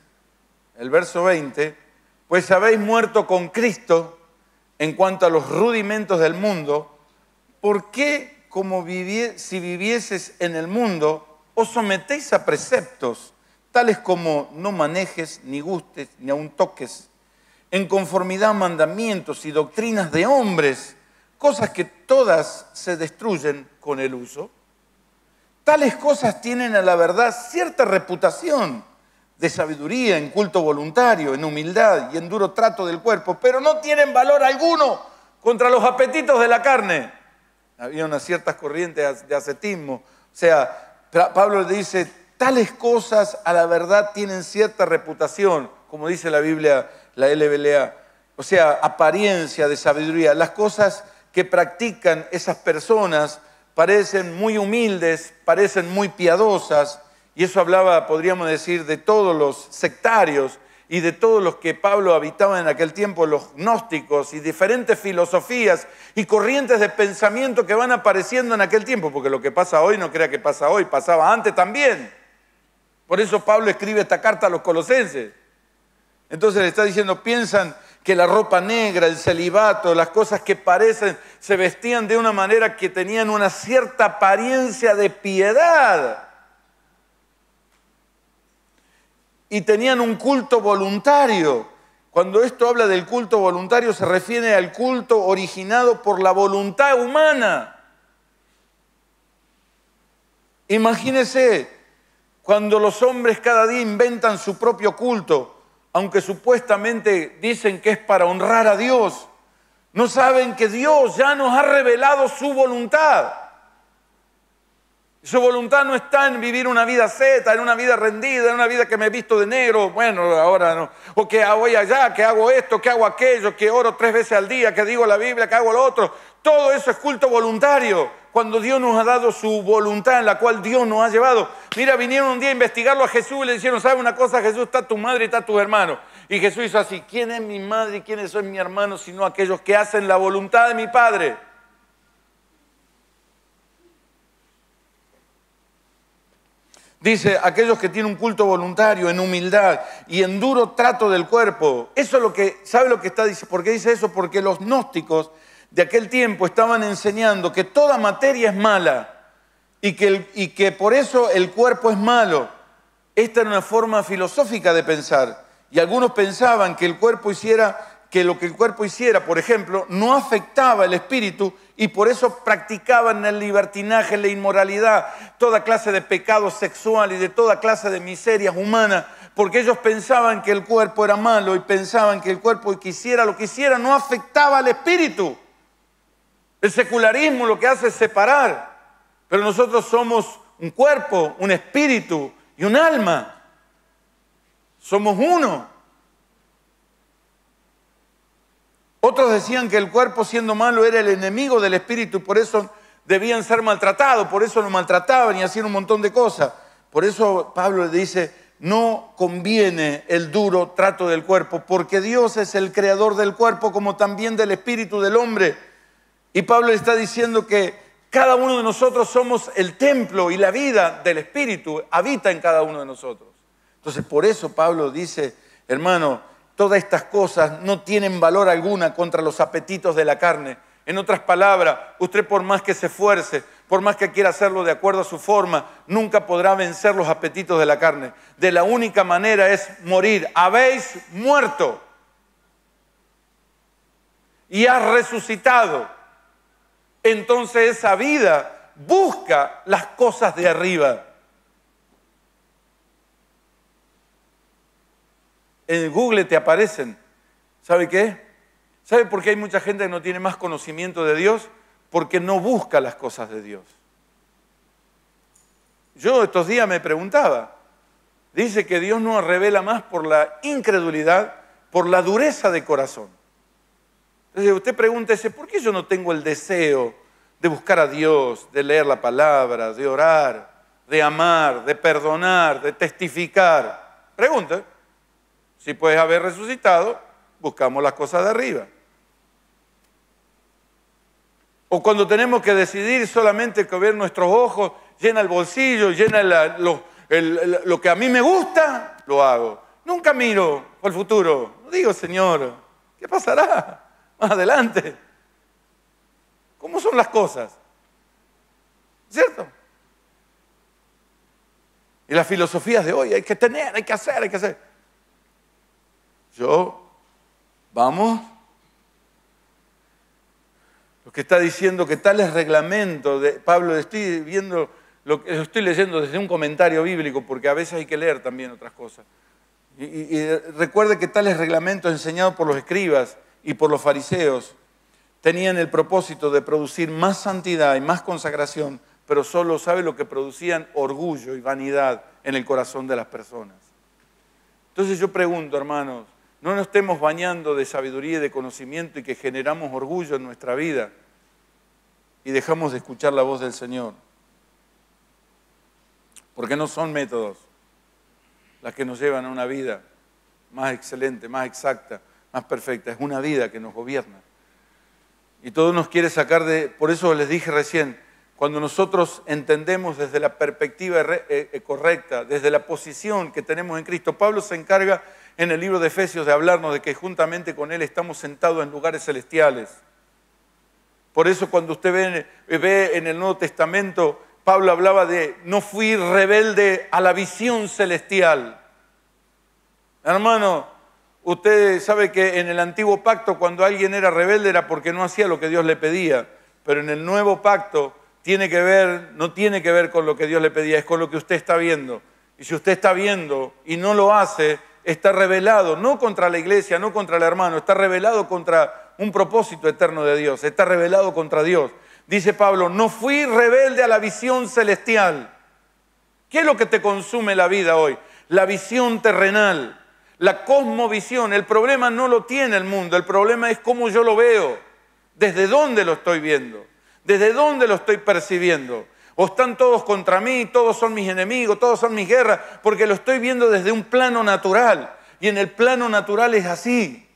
el verso 20, pues habéis muerto con Cristo en cuanto a los rudimentos del mundo, ¿por qué como si vivieses en el mundo os sometéis a preceptos? Tales como no manejes, ni gustes, ni aun toques, en conformidad a mandamientos y doctrinas de hombres, cosas que todas se destruyen con el uso. Tales cosas tienen a la verdad cierta reputación de sabiduría, en culto voluntario, en humildad y en duro trato del cuerpo, pero no tienen valor alguno contra los apetitos de la carne. Había unas ciertas corrientes de ascetismo. O sea, Pablo dice, tales cosas a la verdad tienen cierta reputación, como dice la Biblia, la LBLA, o sea, apariencia de sabiduría. Las cosas que practican esas personas parecen muy humildes, parecen muy piadosas, y eso hablaba, podríamos decir, de todos los sectarios y de todos los que Pablo habitaba en aquel tiempo, los gnósticos y diferentes filosofías y corrientes de pensamiento que van apareciendo en aquel tiempo, porque lo que pasa hoy no crea que pasa hoy, pasaba antes también. Por eso Pablo escribe esta carta a los colosenses. Entonces le está diciendo, piensan que la ropa negra, el celibato, las cosas que parecen, se vestían de una manera que tenían una cierta apariencia de piedad. Y tenían un culto voluntario. Cuando esto habla del culto voluntario se refiere al culto originado por la voluntad humana. Imagínese cuando los hombres cada día inventan su propio culto aunque supuestamente dicen que es para honrar a Dios, no saben que Dios ya nos ha revelado su voluntad. Su voluntad no está en vivir una vida zeta, en una vida rendida, en una vida que me he visto de negro, bueno, ahora no, o que voy allá, que hago esto, que hago aquello, que oro tres veces al día, que digo la Biblia, que hago lo otro. Todo eso es culto voluntario cuando Dios nos ha dado su voluntad en la cual Dios nos ha llevado. Mira, vinieron un día a investigarlo a Jesús y le dijeron, ¿sabe una cosa Jesús? Está tu madre y está tu hermano. Y Jesús hizo así, ¿quién es mi madre y quiénes son mi hermano sino aquellos que hacen la voluntad de mi Padre? Dice, aquellos que tienen un culto voluntario, en humildad y en duro trato del cuerpo. Eso es lo que, ¿sabe lo que está diciendo? ¿Por qué dice eso? Porque los gnósticos de aquel tiempo estaban enseñando que toda materia es mala y que, y que por eso el cuerpo es malo. Esta era una forma filosófica de pensar. Y algunos pensaban que el cuerpo hiciera que lo que el cuerpo hiciera, por ejemplo, no afectaba el espíritu y por eso practicaban el libertinaje, la inmoralidad, toda clase de pecado sexual y de toda clase de miserias humanas, porque ellos pensaban que el cuerpo era malo y pensaban que el cuerpo quisiera lo que hiciera no afectaba al espíritu. El secularismo lo que hace es separar, pero nosotros somos un cuerpo, un espíritu y un alma. Somos uno. Otros decían que el cuerpo siendo malo era el enemigo del espíritu y por eso debían ser maltratados, por eso lo maltrataban y hacían un montón de cosas. Por eso Pablo le dice, no conviene el duro trato del cuerpo, porque Dios es el creador del cuerpo como también del espíritu del hombre. Y Pablo está diciendo que cada uno de nosotros somos el templo y la vida del Espíritu habita en cada uno de nosotros. Entonces, por eso Pablo dice, hermano, todas estas cosas no tienen valor alguna contra los apetitos de la carne. En otras palabras, usted por más que se esfuerce, por más que quiera hacerlo de acuerdo a su forma, nunca podrá vencer los apetitos de la carne. De la única manera es morir. Habéis muerto y has resucitado entonces esa vida busca las cosas de arriba. En Google te aparecen. ¿Sabe qué? ¿Sabe por qué hay mucha gente que no tiene más conocimiento de Dios? Porque no busca las cosas de Dios. Yo estos días me preguntaba, dice que Dios no revela más por la incredulidad, por la dureza de corazón. Entonces usted pregúntese, ¿por qué yo no tengo el deseo de buscar a Dios, de leer la palabra, de orar, de amar, de perdonar, de testificar? Pregunte. Si puedes haber resucitado, buscamos las cosas de arriba. O cuando tenemos que decidir solamente que nuestros ojos, llena el bolsillo, llena lo, lo que a mí me gusta, lo hago. Nunca miro al futuro. Digo, Señor, ¿qué pasará? Más adelante. ¿Cómo son las cosas? ¿Cierto? Y las filosofías de hoy, hay que tener, hay que hacer, hay que hacer. Yo, vamos, lo que está diciendo que tales reglamentos de Pablo, estoy viendo, lo, lo estoy leyendo desde un comentario bíblico, porque a veces hay que leer también otras cosas. Y, y recuerde que tales reglamentos enseñados por los escribas y por los fariseos tenían el propósito de producir más santidad y más consagración pero solo sabe lo que producían orgullo y vanidad en el corazón de las personas. Entonces yo pregunto, hermanos, no nos estemos bañando de sabiduría y de conocimiento y que generamos orgullo en nuestra vida y dejamos de escuchar la voz del Señor. Porque no son métodos las que nos llevan a una vida más excelente, más exacta, más perfecta. Es una vida que nos gobierna. Y todo nos quiere sacar de, por eso les dije recién, cuando nosotros entendemos desde la perspectiva eh, eh, correcta, desde la posición que tenemos en Cristo, Pablo se encarga en el libro de Efesios de hablarnos de que juntamente con Él estamos sentados en lugares celestiales. Por eso cuando usted ve, ve en el Nuevo Testamento, Pablo hablaba de, no fui rebelde a la visión celestial. Hermano, usted sabe que en el antiguo pacto cuando alguien era rebelde era porque no hacía lo que Dios le pedía, pero en el nuevo pacto tiene que ver, no tiene que ver con lo que Dios le pedía, es con lo que usted está viendo. Y si usted está viendo y no lo hace, está revelado, no contra la iglesia, no contra el hermano, está revelado contra un propósito eterno de Dios, está revelado contra Dios. Dice Pablo, no fui rebelde a la visión celestial. ¿Qué es lo que te consume la vida hoy? La visión terrenal, la cosmovisión. El problema no lo tiene el mundo, el problema es cómo yo lo veo, desde dónde lo estoy viendo. ¿Desde dónde lo estoy percibiendo? O están todos contra mí, todos son mis enemigos, todos son mis guerras, porque lo estoy viendo desde un plano natural. Y en el plano natural es así.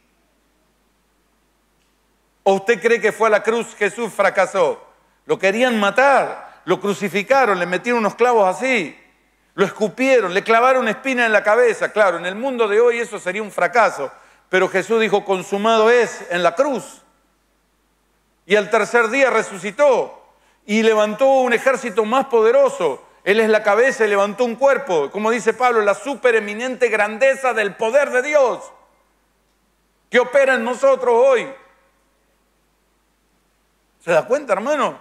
¿O usted cree que fue a la cruz Jesús fracasó? Lo querían matar, lo crucificaron, le metieron unos clavos así, lo escupieron, le clavaron espina en la cabeza. Claro, en el mundo de hoy eso sería un fracaso, pero Jesús dijo, consumado es en la cruz. Y al tercer día resucitó y levantó un ejército más poderoso. Él es la cabeza y levantó un cuerpo. Como dice Pablo, la supereminente grandeza del poder de Dios que opera en nosotros hoy. ¿Se da cuenta, hermano?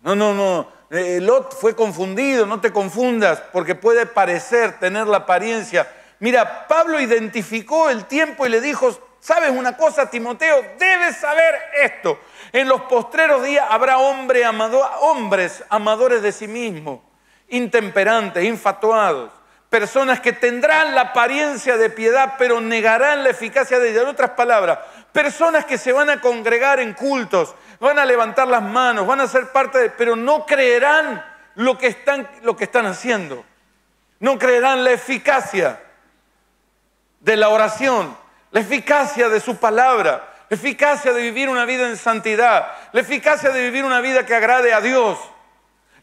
No, no, no. Eh, Lot fue confundido, no te confundas, porque puede parecer tener la apariencia. Mira, Pablo identificó el tiempo y le dijo, ¿Sabes una cosa, Timoteo? Debes saber esto. En los postreros días habrá hombres amadores de sí mismos, intemperantes, infatuados, personas que tendrán la apariencia de piedad, pero negarán la eficacia de ella. En otras palabras, personas que se van a congregar en cultos, van a levantar las manos, van a ser parte de, pero no creerán lo que están, lo que están haciendo. No creerán la eficacia de la oración, la eficacia de su palabra, la eficacia de vivir una vida en santidad, la eficacia de vivir una vida que agrade a Dios,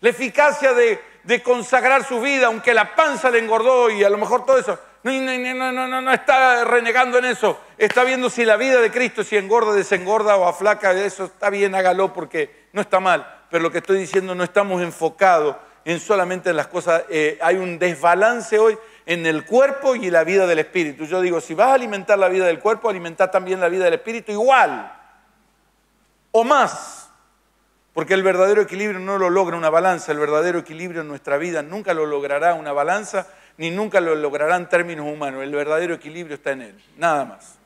la eficacia de, consagrar su vida, aunque la panza le engordó y a lo mejor todo eso. No, no, no, no, no está renegando en eso. Está viendo si la vida de Cristo, si engorda, desengorda o aflaca, eso está bien, hágalo porque no está mal. Pero lo que estoy diciendo, no estamos enfocados en solamente en las cosas. Eh, hay un desbalance hoy en el cuerpo y la vida del espíritu. Yo digo, si vas a alimentar la vida del cuerpo, alimentar también la vida del espíritu igual o más. Porque el verdadero equilibrio no lo logra una balanza, el verdadero equilibrio en nuestra vida nunca lo logrará una balanza, ni nunca lo logrará en términos humanos. El verdadero equilibrio está en Él, nada más.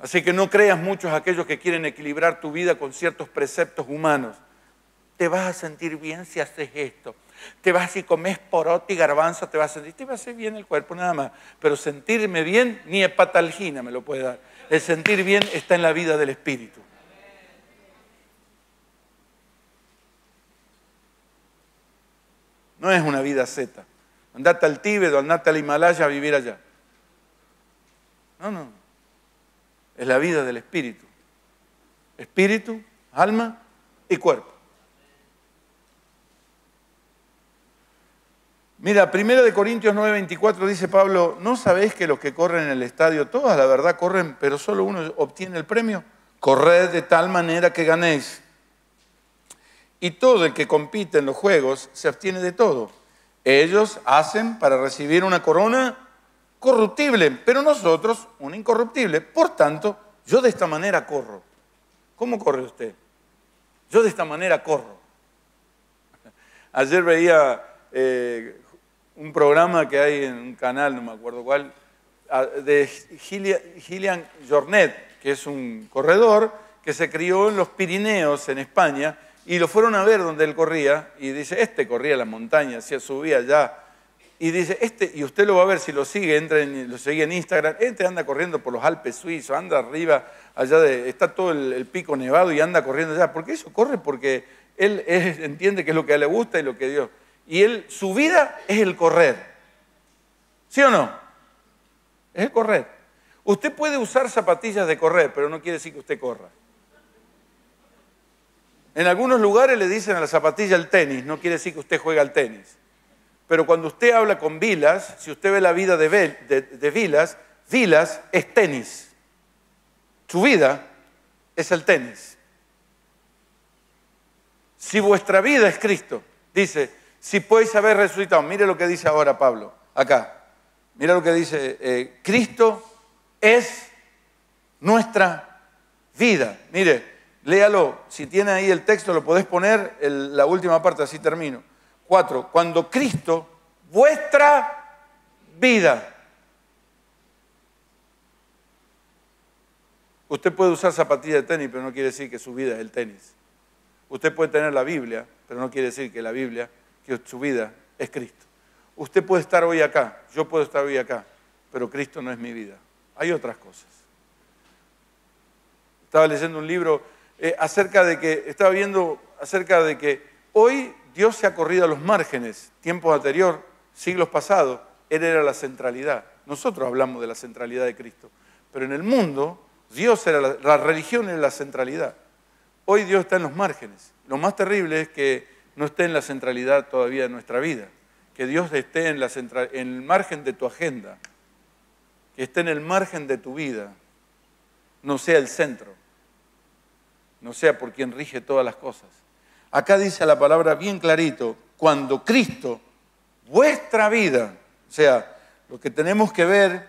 Así que no creas muchos aquellos que quieren equilibrar tu vida con ciertos preceptos humanos. Te vas a sentir bien si haces esto te vas y comes porote y garbanzo, te vas a sentir, te va a hacer bien el cuerpo nada más. Pero sentirme bien, ni hepatalgina me lo puede dar. El sentir bien está en la vida del espíritu. No es una vida zeta. Andate al Tíbet o andate al Himalaya a vivir allá. No, no. Es la vida del espíritu. Espíritu, alma y cuerpo. Mira, 1 de Corintios 9:24 dice Pablo, ¿no sabéis que los que corren en el estadio, todas la verdad corren, pero solo uno obtiene el premio? Corred de tal manera que ganéis. Y todo el que compite en los juegos se obtiene de todo. Ellos hacen para recibir una corona corruptible, pero nosotros una incorruptible. Por tanto, yo de esta manera corro. ¿Cómo corre usted? Yo de esta manera corro. Ayer veía eh, un programa que hay en un canal, no me acuerdo cuál, de Gillian Jornet, que es un corredor que se crió en los Pirineos, en España, y lo fueron a ver donde él corría, y dice, este corría las montañas, subía allá, y dice, este, y usted lo va a ver si lo sigue, entra en, lo sigue en Instagram, este anda corriendo por los Alpes suizos, anda arriba, allá de, está todo el, pico nevado y anda corriendo allá. ¿Por qué eso corre? Porque él, él, entiende que es lo que a él le gusta y lo que Dios. Y él, su vida es el correr. ¿Sí o no? Es el correr. Usted puede usar zapatillas de correr, pero no quiere decir que usted corra. En algunos lugares le dicen a la zapatilla el tenis, no quiere decir que usted juega al tenis. Pero cuando usted habla con Vilas, si usted ve la vida de, Vilas, Vilas es tenis. Su vida es el tenis. Si vuestra vida es Cristo, dice, si podéis haber resucitado, mire lo que dice ahora Pablo, acá. Mira lo que dice, eh, Cristo es nuestra vida. Mire, léalo, si tiene ahí el texto lo podés poner, la última parte, así termino. Cuatro, cuando Cristo, vuestra vida. Usted puede usar zapatillas de tenis, pero no quiere decir que su vida es el tenis. Usted puede tener la Biblia, pero no quiere decir que la Biblia, que su vida es Cristo. Usted puede estar hoy acá, yo puedo estar hoy acá, pero Cristo no es mi vida. Hay otras cosas. Estaba leyendo un libro eh, acerca de que, estaba viendo acerca de que hoy Dios se ha corrido a los márgenes. Tiempos anterior, siglos pasados, Él era la centralidad. Nosotros hablamos de la centralidad de Cristo. Pero en el mundo, Dios era la, la religión era la centralidad. Hoy Dios está en los márgenes. Lo más terrible es que no esté en la centralidad todavía de nuestra vida que Dios esté en, la en el margen de tu agenda, que esté en el margen de tu vida, no sea el centro, no sea por quien rige todas las cosas. Acá dice la palabra bien clarito, cuando Cristo, vuestra vida, o sea, lo que tenemos que ver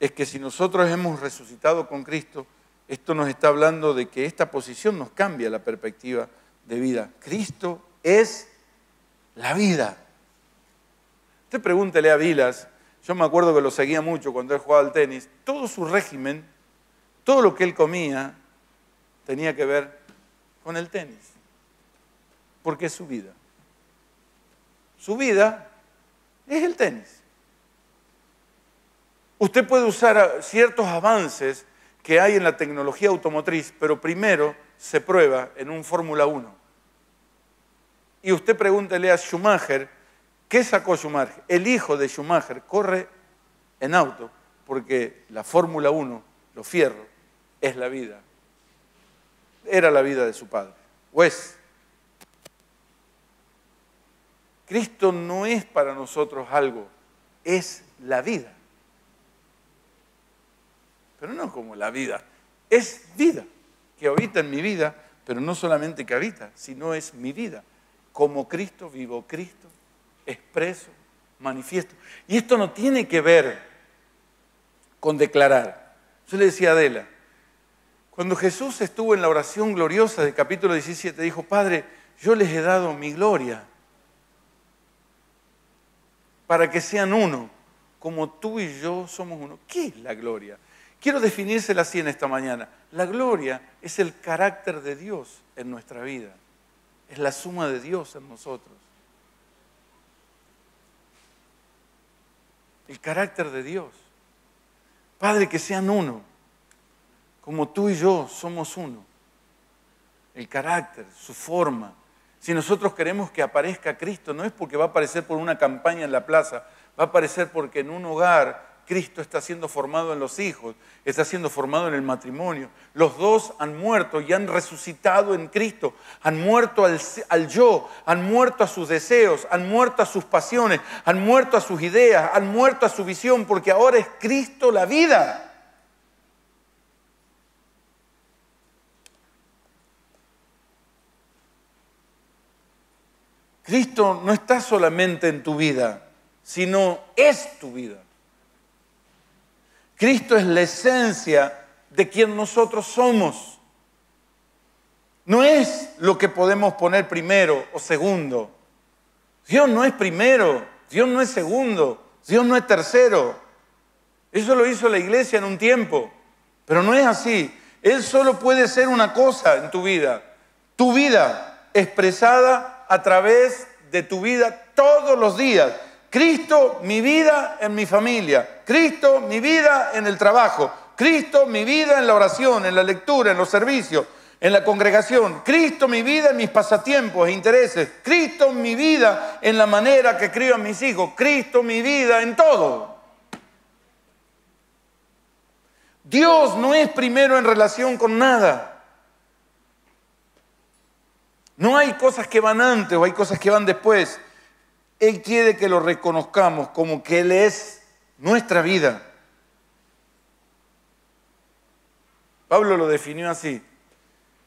es que si nosotros hemos resucitado con Cristo, esto nos está hablando de que esta posición nos cambia la perspectiva de vida. Cristo es la vida. Usted pregúntele a Vilas, yo me acuerdo que lo seguía mucho cuando él jugaba al tenis, todo su régimen, todo lo que él comía, tenía que ver con el tenis, porque es su vida. Su vida es el tenis. Usted puede usar ciertos avances que hay en la tecnología automotriz, pero primero se prueba en un Fórmula 1 y usted pregúntele a Schumacher, ¿qué sacó Schumacher? El hijo de Schumacher corre en auto porque la Fórmula 1, los fierros, es la vida. Era la vida de su padre. ¿O es? Cristo no es para nosotros algo, es la vida. Pero no como la vida, es vida, que habita en mi vida, pero no solamente que habita, sino es mi vida como Cristo, vivo Cristo, expreso, manifiesto. Y esto no tiene que ver con declarar. Yo le decía a Adela, cuando Jesús estuvo en la oración gloriosa del capítulo 17, dijo, Padre, yo les he dado mi gloria para que sean uno, como tú y yo somos uno. ¿Qué es la gloria? Quiero definírsela así en esta mañana. La gloria es el carácter de Dios en nuestra vida es la suma de Dios en nosotros. El carácter de Dios. Padre, que sean uno, como tú y yo somos uno. El carácter, su forma. Si nosotros queremos que aparezca Cristo, no es porque va a aparecer por una campaña en la plaza, va a aparecer porque en un hogar Cristo está siendo formado en los hijos, está siendo formado en el matrimonio. Los dos han muerto y han resucitado en Cristo, han muerto al, yo, han muerto a sus deseos, han muerto a sus pasiones, han muerto a sus ideas, han muerto a su visión, porque ahora es Cristo la vida. Cristo no está solamente en tu vida, sino es tu vida. Cristo es la esencia de quien nosotros somos. No es lo que podemos poner primero o segundo. Dios no es primero, Dios no es segundo, Dios no es tercero. Eso lo hizo la iglesia en un tiempo, pero no es así. Él solo puede ser una cosa en tu vida. Tu vida expresada a través de tu vida todos los días. Cristo, mi vida en mi familia. Cristo, mi vida en el trabajo. Cristo, mi vida en la oración, en la lectura, en los servicios, en la congregación. Cristo, mi vida en mis pasatiempos e intereses. Cristo, mi vida en la manera que crío a mis hijos. Cristo, mi vida en todo. Dios no es primero en relación con nada. No hay cosas que van antes o hay cosas que van después. Él quiere que lo reconozcamos como que Él es nuestra vida. Pablo lo definió así,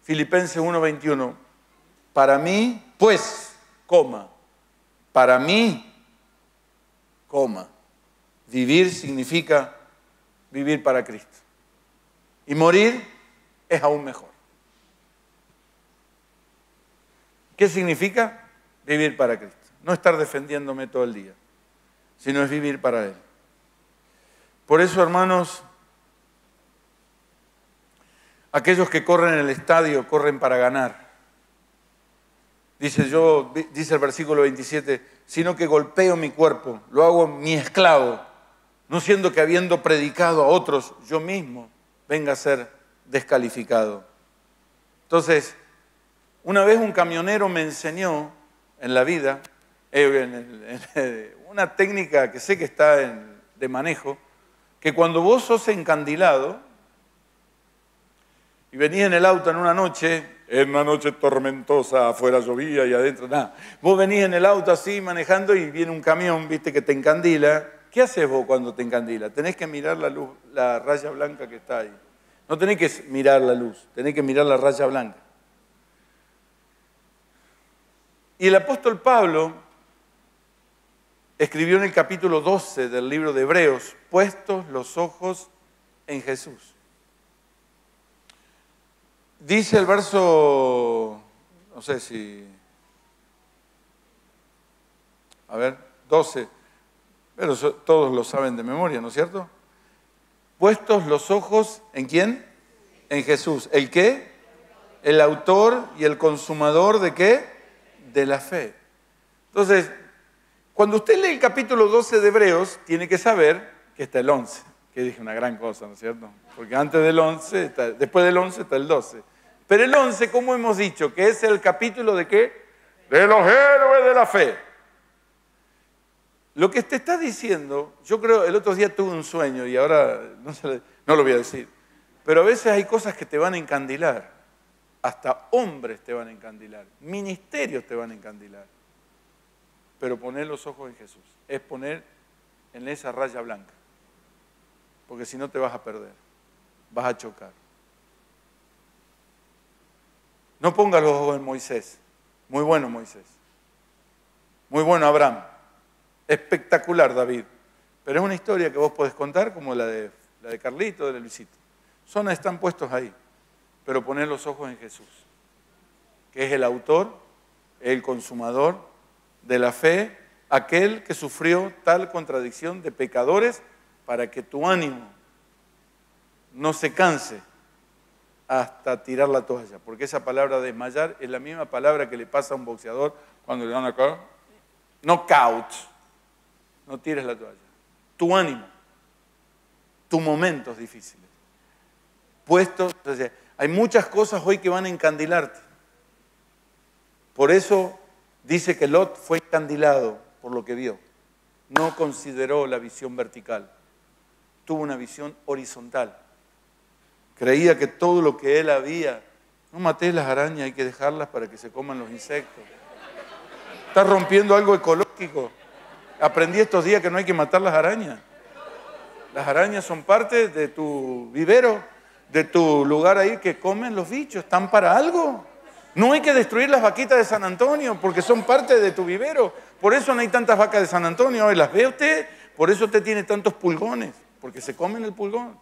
Filipenses 1:21. Para mí, pues, coma, para mí, coma, vivir significa vivir para Cristo. Y morir es aún mejor. ¿Qué significa? Vivir para Cristo. No estar defendiéndome todo el día, sino es vivir para Él. Por eso, hermanos, aquellos que corren en el estadio corren para ganar. Dice yo, dice el versículo 27, sino que golpeo mi cuerpo, lo hago mi esclavo, no siendo que habiendo predicado a otros, yo mismo venga a ser descalificado. Entonces, una vez un camionero me enseñó en la vida eh, una técnica que sé que está de manejo, que cuando vos sos encandilado y venís en el auto en una noche, en una noche tormentosa, afuera llovía y adentro nada, vos venís en el auto así manejando y viene un camión, viste, que te encandila, ¿qué haces vos cuando te encandila? Tenés que mirar la luz, la raya blanca que está ahí. No tenés que mirar la luz, tenés que mirar la raya blanca. Y el apóstol Pablo escribió en el capítulo 12 del libro de Hebreos, puestos los ojos en Jesús. Dice el verso, no sé si, a ver, 12, pero todos lo saben de memoria, ¿no es cierto? Puestos los ojos en quién? En Jesús. ¿El qué? El autor y el consumador de qué? De la fe. Entonces, cuando usted lee el capítulo 12 de Hebreos, tiene que saber que está el 11, que dije una gran cosa, ¿no es cierto? Porque antes del 11, después del 11 está el 12. Pero el 11, como hemos dicho, que es el capítulo de qué? De los héroes de la fe. Lo que te está diciendo, yo creo, el otro día tuve un sueño y ahora no, no lo voy a decir, pero a veces hay cosas que te van a encandilar, hasta hombres te van a encandilar, ministerios te van a encandilar pero poner los ojos en Jesús. Es poner en esa raya blanca. Porque si no te vas a perder, vas a chocar. No pongas los ojos en Moisés. Muy bueno Moisés. Muy bueno Abraham. Espectacular David. Pero es una historia que vos podés contar como la de, la de Carlito, de Luisito. Son, están puestos ahí. Pero poner los ojos en Jesús, que es el autor, el consumador de la fe aquel que sufrió tal contradicción de pecadores para que tu ánimo no se canse hasta tirar la toalla, porque esa palabra desmayar es la misma palabra que le pasa a un boxeador cuando le dan acá, knockout, no tires la toalla, tu ánimo, tus momentos difíciles, puestos, hay muchas cosas hoy que van a encandilarte, por eso Dice que Lot fue encandilado por lo que vio. No consideró la visión vertical. Tuvo una visión horizontal. Creía que todo lo que él había, no maté las arañas, hay que dejarlas para que se coman los insectos. Estás rompiendo algo ecológico. Aprendí estos días que no hay que matar las arañas. Las arañas son parte de tu vivero, de tu lugar ahí que comen los bichos. Están para algo. No hay que destruir las vaquitas de San Antonio porque son parte de tu vivero. Por eso no hay tantas vacas de San Antonio. Hoy las ve usted, por eso usted tiene tantos pulgones, porque se comen el pulgón.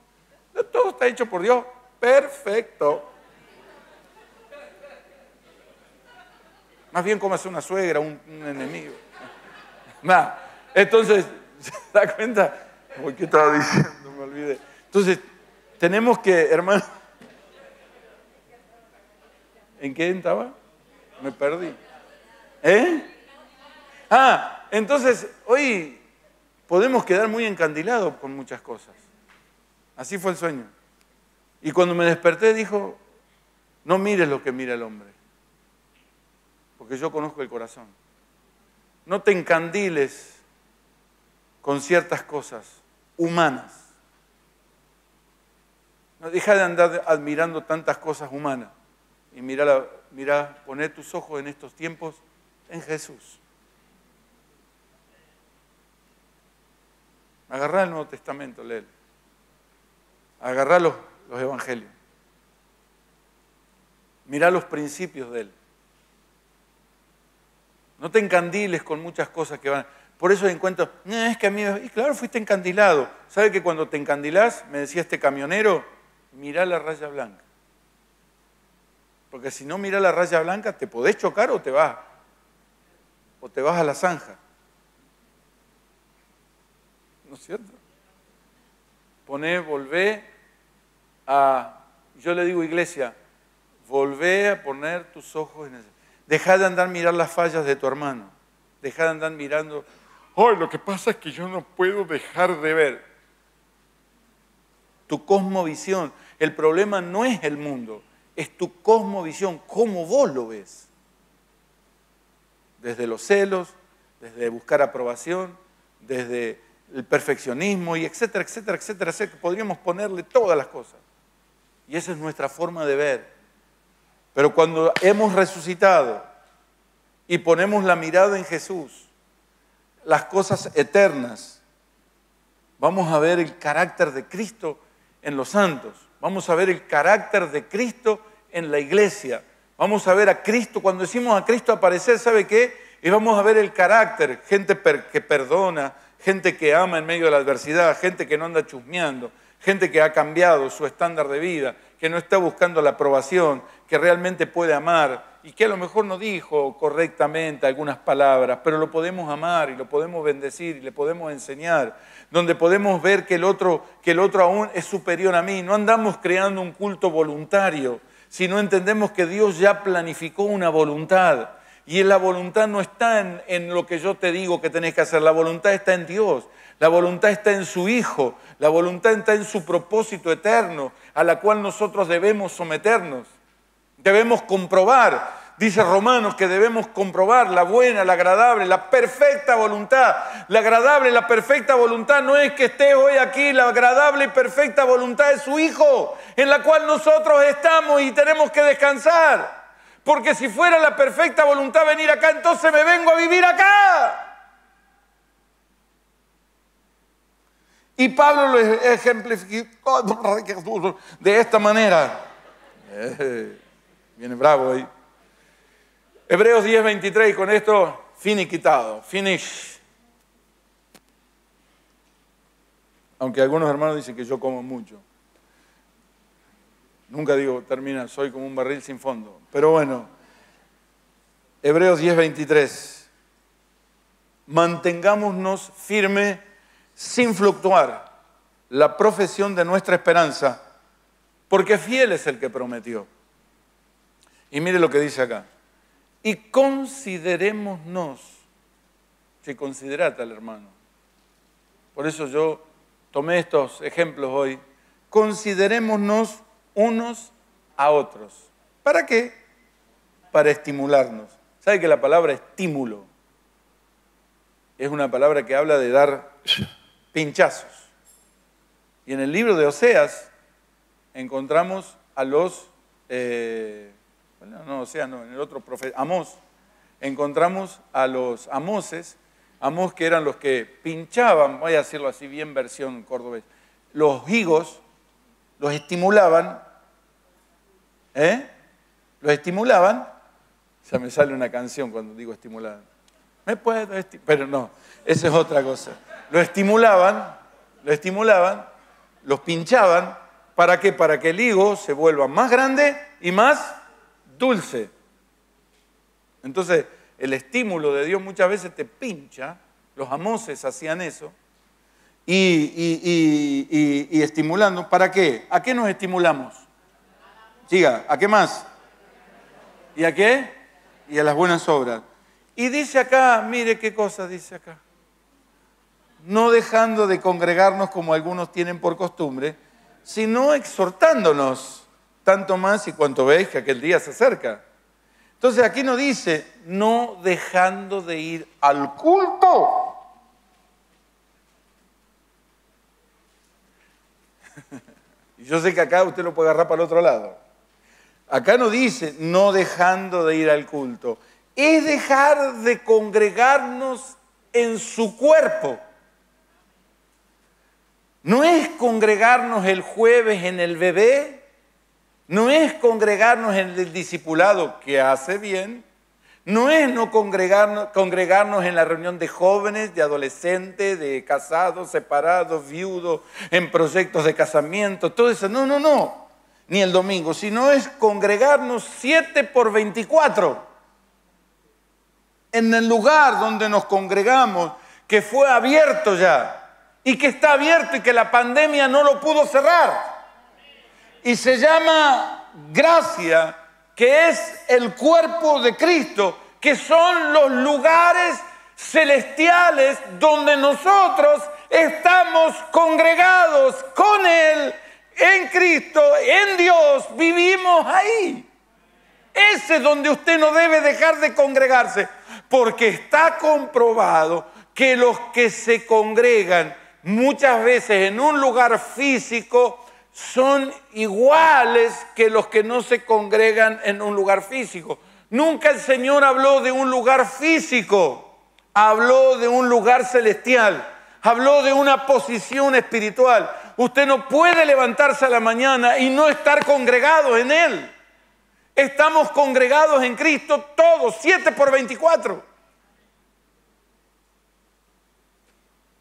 Todo está hecho por Dios. Perfecto. Más bien como una suegra, un, enemigo. entonces, ¿se da cuenta? ¿Qué estaba diciendo? Me olvidé. Entonces, tenemos que, hermano, ¿En qué estaba? Me perdí. ¿Eh? Ah, entonces hoy podemos quedar muy encandilados con muchas cosas. Así fue el sueño. Y cuando me desperté dijo, no mires lo que mira el hombre, porque yo conozco el corazón. No te encandiles con ciertas cosas humanas. No deja de andar admirando tantas cosas humanas. Y mira, mira, poner tus ojos en estos tiempos en Jesús. Agarrá el Nuevo Testamento, léelo. Agarrá los, los evangelios. Mirá los principios de él. No te encandiles con muchas cosas que van. Por eso encuentro, no, es que a mí, y claro, fuiste encandilado. ¿Sabe que cuando te encandilás, me decía este camionero, mirá la raya blanca? Porque si no mirá la raya blanca, te podés chocar o te vas. O te vas a la zanja. ¿No es cierto? Poné, volvé a, yo le digo iglesia, volvé a poner tus ojos en el... Deja de andar mirar las fallas de tu hermano. Deja de andar mirando, oh, lo que pasa es que yo no puedo dejar de ver. Tu cosmovisión. El problema no es el mundo, es tu cosmovisión, cómo vos lo ves. Desde los celos, desde buscar aprobación, desde el perfeccionismo y etcétera, etcétera, etcétera, etcétera. Podríamos ponerle todas las cosas. Y esa es nuestra forma de ver. Pero cuando hemos resucitado y ponemos la mirada en Jesús, las cosas eternas, vamos a ver el carácter de Cristo en los santos, vamos a ver el carácter de Cristo en la iglesia, vamos a ver a Cristo, cuando decimos a Cristo aparecer, ¿sabe qué? Y vamos a ver el carácter, gente que perdona, gente que ama en medio de la adversidad, gente que no anda chusmeando, gente que ha cambiado su estándar de vida, que no está buscando la aprobación, que realmente puede amar y que a lo mejor no dijo correctamente algunas palabras, pero lo podemos amar y lo podemos bendecir y le podemos enseñar, donde podemos ver que el otro, que el otro aún es superior a mí. No andamos creando un culto voluntario, sino entendemos que Dios ya planificó una voluntad. Y la voluntad no está en, en, lo que yo te digo que tenés que hacer, la voluntad está en Dios, la voluntad está en su Hijo, la voluntad está en su propósito eterno, a la cual nosotros debemos someternos. Debemos comprobar, dice Romanos, que debemos comprobar la buena, la agradable, la perfecta voluntad. La agradable, la perfecta voluntad no es que esté hoy aquí, la agradable y perfecta voluntad de su Hijo, en la cual nosotros estamos y tenemos que descansar. Porque si fuera la perfecta voluntad venir acá, entonces me vengo a vivir acá. Y Pablo lo ejemplificó de esta manera. Eh, viene bravo ahí. Hebreos 10, 23, y con esto finiquitado, finish. Aunque algunos hermanos dicen que yo como mucho. Nunca digo, termina, soy como un barril sin fondo. Pero bueno, Hebreos 10, 23. Mantengámonos firmes sin fluctuar la profesión de nuestra esperanza, porque fiel es el que prometió. Y mire lo que dice acá. Y considerémonos, si considerate al hermano. Por eso yo tomé estos ejemplos hoy. Considerémonos unos a otros. ¿Para qué? Para estimularnos. ¿Sabe que la palabra estímulo es una palabra que habla de dar pinchazos. Y en el libro de Oseas encontramos a los, eh, no, Oseas no, en el otro profeta, Amós, encontramos a los Amoses, Amós que eran los que pinchaban, voy a decirlo así bien versión cordobés, los higos, los estimulaban, ¿eh? Los estimulaban, ya me sale una canción cuando digo estimulaban. Me puedo pero no, esa es otra cosa lo estimulaban, lo estimulaban, los pinchaban, ¿para qué? Para que el higo se vuelva más grande y más dulce. Entonces, el estímulo de Dios muchas veces te pincha, los amoses hacían eso, y, y, estimulando, ¿para qué? ¿A qué nos estimulamos? Siga, ¿a qué más? ¿Y a qué? Y a las buenas obras. Y dice acá, mire qué cosa dice acá. No dejando de congregarnos como algunos tienen por costumbre, sino exhortándonos, tanto más y cuanto veis que aquel día se acerca. Entonces aquí no dice, no dejando de ir al culto. Yo sé que acá usted lo puede agarrar para el otro lado. Acá no dice no dejando de ir al culto. Es dejar de congregarnos en su cuerpo. No es congregarnos el jueves en el bebé, no es congregarnos en el discipulado que hace bien, no es no congregarnos, congregarnos en la reunión de jóvenes, de adolescentes, de casados, separados, viudos, en proyectos de casamiento, todo eso. No, no, no. Ni el domingo, sino es congregarnos siete por 24 en el lugar donde nos congregamos, que fue abierto ya y que está abierto y que la pandemia no lo pudo cerrar. Y se llama gracia que es el cuerpo de Cristo, que son los lugares celestiales donde nosotros estamos congregados con Él, en Cristo, en Dios, vivimos ahí. Ese es donde usted no debe dejar de congregarse, porque está comprobado que los que se congregan muchas veces en un lugar físico son iguales que los que no se congregan en un lugar físico. Nunca el Señor habló de un lugar físico, habló de un lugar celestial, habló de una posición espiritual. Usted no puede levantarse a la mañana y no estar congregado en Él. Estamos congregados en Cristo todos, 7 por 24.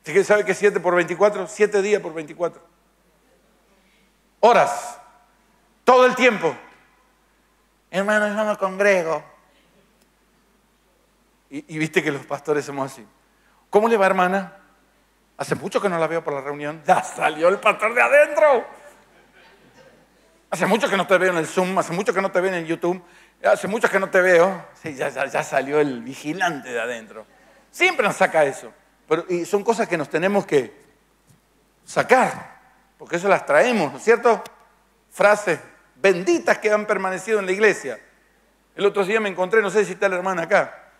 ¿Usted sabe qué es 7 por 24? 7 días por 24 horas, todo el tiempo. Hermano, yo no congrego. Y, viste que los pastores somos así. ¿Cómo le va, hermana? Hace mucho que no la veo por la reunión. Ya salió el pastor de adentro. Hace mucho que no te veo en el Zoom, hace mucho que no te veo en el YouTube, hace mucho que no te veo. Sí, ya, ya, salió el vigilante de adentro. Siempre nos saca eso. Y son cosas que nos tenemos que sacar porque eso las traemos, ¿no es cierto? Frases benditas que han permanecido en la iglesia. El otro día me encontré, no sé si está la hermana acá,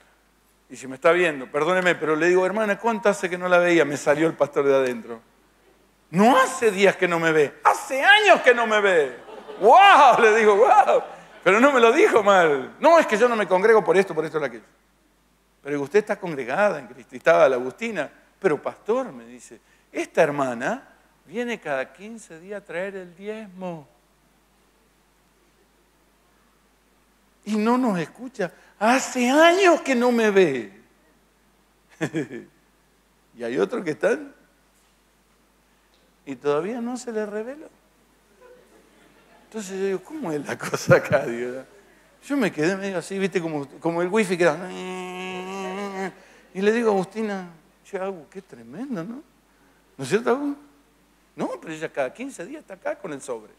y si me está viendo, perdóneme, pero le digo, hermana, ¿cuánto hace que no la veía? Me salió el pastor de adentro. No hace días que no me ve, hace años que no me ve. ¡Wow! Le digo, ¡wow! Pero no me lo dijo mal. No, es que yo no me congrego por esto, por esto, por aquello. Pero usted está congregada en Cristo. Y estaba la Agustina. Pero pastor, me dice, esta hermana viene cada 15 días a traer el diezmo. Y no nos escucha. Hace años que no me ve. y hay otros que están y todavía no se les reveló. Entonces yo digo, ¿cómo es la cosa acá, Dios? Yo me quedé medio así, viste, como, como el wifi que da. Y le digo a Agustina, che, qué tremendo, ¿no? ¿No es cierto, Agustina? No, pero ella cada 15 días está acá con el sobre.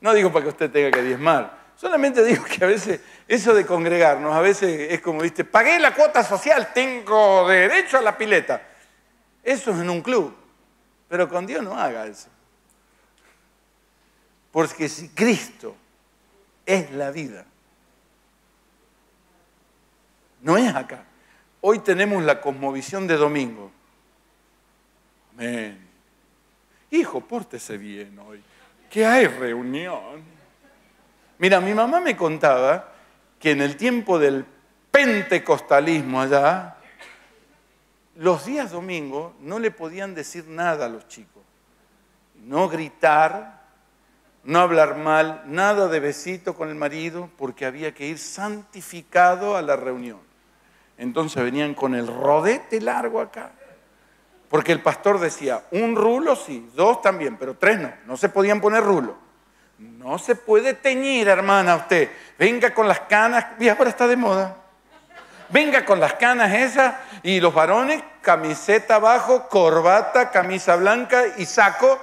No digo para que usted tenga que diezmar. Solamente digo que a veces eso de congregarnos, a veces es como, viste, pagué la cuota social, tengo derecho a la pileta. Eso es en un club. Pero con Dios no haga eso. Porque si Cristo es la vida, no es acá. Hoy tenemos la cosmovisión de domingo. Amén. Hijo, pórtese bien hoy, que hay reunión. Mira, mi mamá me contaba que en el tiempo del pentecostalismo allá, los días domingos no le podían decir nada a los chicos. No gritar, no hablar mal, nada de besito con el marido, porque había que ir santificado a la reunión. Entonces venían con el rodete largo acá porque el pastor decía, un rulo sí, dos también, pero tres no, no se podían poner rulo. No se puede teñir, hermana, usted. Venga con las canas, y ahora está de moda. Venga con las canas esas y los varones, camiseta abajo, corbata, camisa blanca y saco.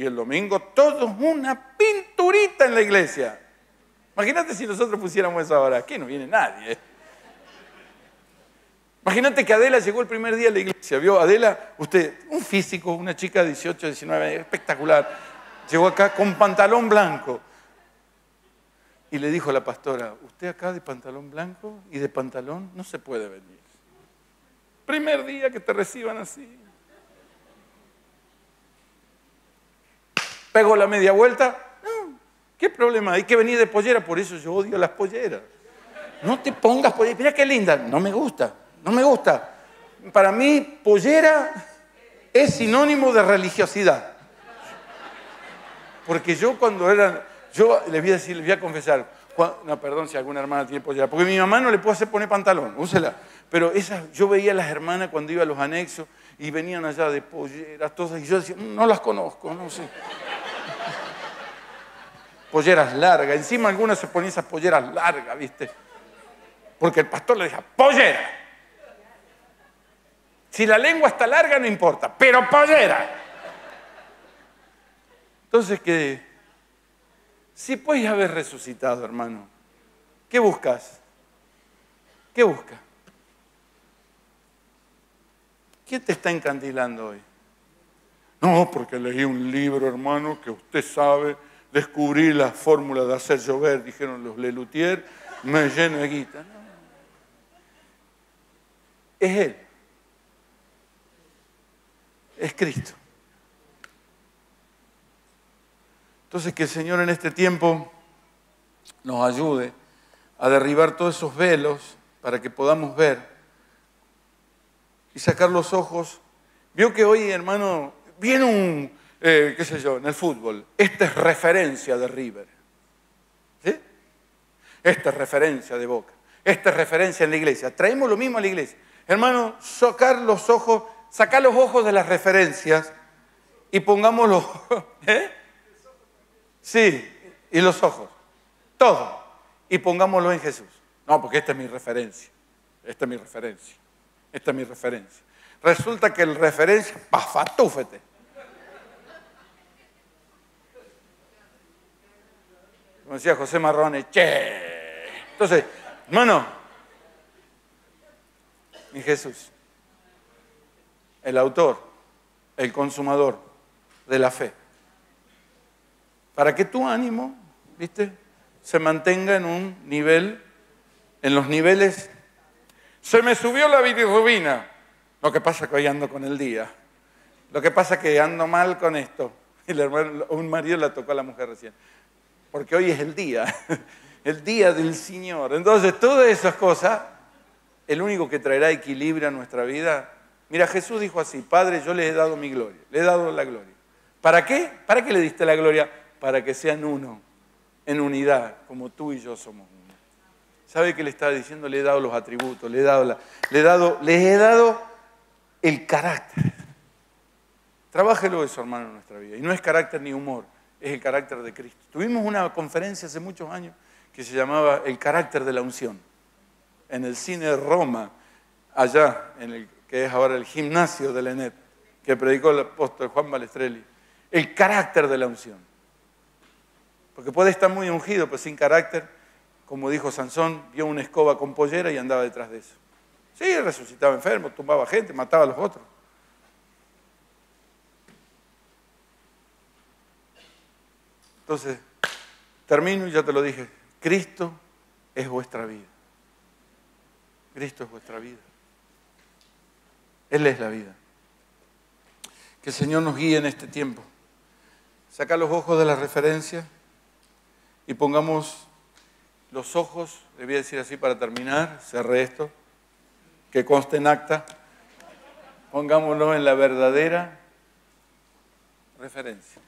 Y el domingo todos una pinturita en la iglesia. Imagínate si nosotros pusiéramos eso ahora. Aquí no viene nadie. Imagínate que Adela llegó el primer día a la iglesia. ¿Vio? Adela, usted, un físico, una chica de 18, 19 años, espectacular. Llegó acá con pantalón blanco. Y le dijo a la pastora, usted acá de pantalón blanco y de pantalón no se puede venir. Primer día que te reciban así. Pegó la media vuelta. No, ¿qué problema? Hay que venir de pollera, por eso yo odio las polleras. No te pongas pollera. Mira qué linda. No me gusta, no me gusta. Para mí, pollera es sinónimo de religiosidad. Porque yo cuando era, yo les voy a decir, les voy a confesar, no, perdón si alguna hermana tiene pollera, porque mi mamá no le puedo hacer poner pantalón, úsela. Pero esas, yo veía a las hermanas cuando iba a los anexos y venían allá de polleras, todas, y yo decía, no las conozco, no sé. Polleras largas, encima algunas se ponían esas polleras largas, ¿viste? Porque el pastor le decía, pollera. Si la lengua está larga no importa, pero pollera. Entonces, que si puedes haber resucitado, hermano, ¿qué buscas? ¿Qué buscas? ¿Quién te está encandilando hoy? No, porque leí un libro, hermano, que usted sabe, descubrí la fórmula de hacer llover, dijeron los Lelutier, me lleno de guita. Es Él. Es Cristo. Entonces que el Señor en este tiempo nos ayude a derribar todos esos velos para que podamos ver y sacar los ojos. Vio que hoy, hermano, viene un, eh, qué sé yo, en el fútbol, esta es referencia de River. ¿Sí? Esta es referencia de Boca. Esta es referencia en la iglesia. Traemos lo mismo a la iglesia. Hermano, sacar los ojos, sacar los ojos de las referencias y pongámoslos. ¿eh? Sí, y los ojos. Todo. Y pongámoslo en Jesús. No, porque esta es mi referencia. Esta es mi referencia. Esta es mi referencia. Resulta que el referencia, pafatúfete. Como decía José Marrone, che. Entonces, hermano, mi Jesús, el autor, el consumador de la fe, para que tu ánimo, ¿viste? Se mantenga en un nivel, en los niveles se me subió la bilirrubina. Lo que pasa que hoy ando con el día. Lo que pasa que ando mal con esto. Y un marido la tocó a la mujer recién. Porque hoy es el día, el día del Señor. Entonces, todas esas cosas, el único que traerá equilibrio a nuestra vida. Mira, Jesús dijo así, Padre, yo les he dado mi gloria, le he dado la gloria. ¿Para qué? ¿Para qué le diste la gloria? Para que sean uno, en unidad, como tú y yo somos uno. ¿Sabe qué le estaba diciendo? Le he dado los atributos, le he dado, le he dado, he dado el carácter. Trabájelo eso, hermano, en nuestra vida. Y no es carácter ni humor, es el carácter de Cristo. Tuvimos una conferencia hace muchos años que se llamaba El carácter de la unción. En el cine Roma, allá, en el que es ahora el gimnasio de Lenet, que predicó el apóstol Juan Balestrelli. El carácter de la unción. Porque puede estar muy ungido, pero sin carácter como dijo Sansón, vio una escoba con pollera y andaba detrás de eso. Sí, resucitaba enfermo, tumbaba gente, mataba a los otros. Entonces, termino y ya te lo dije, Cristo es vuestra vida. Cristo es vuestra vida. Él es la vida. Que el Señor nos guíe en este tiempo. Saca los ojos de la referencia y pongamos los ojos, le voy a decir así para terminar, cerré esto, que conste en acta, pongámoslo en la verdadera referencia.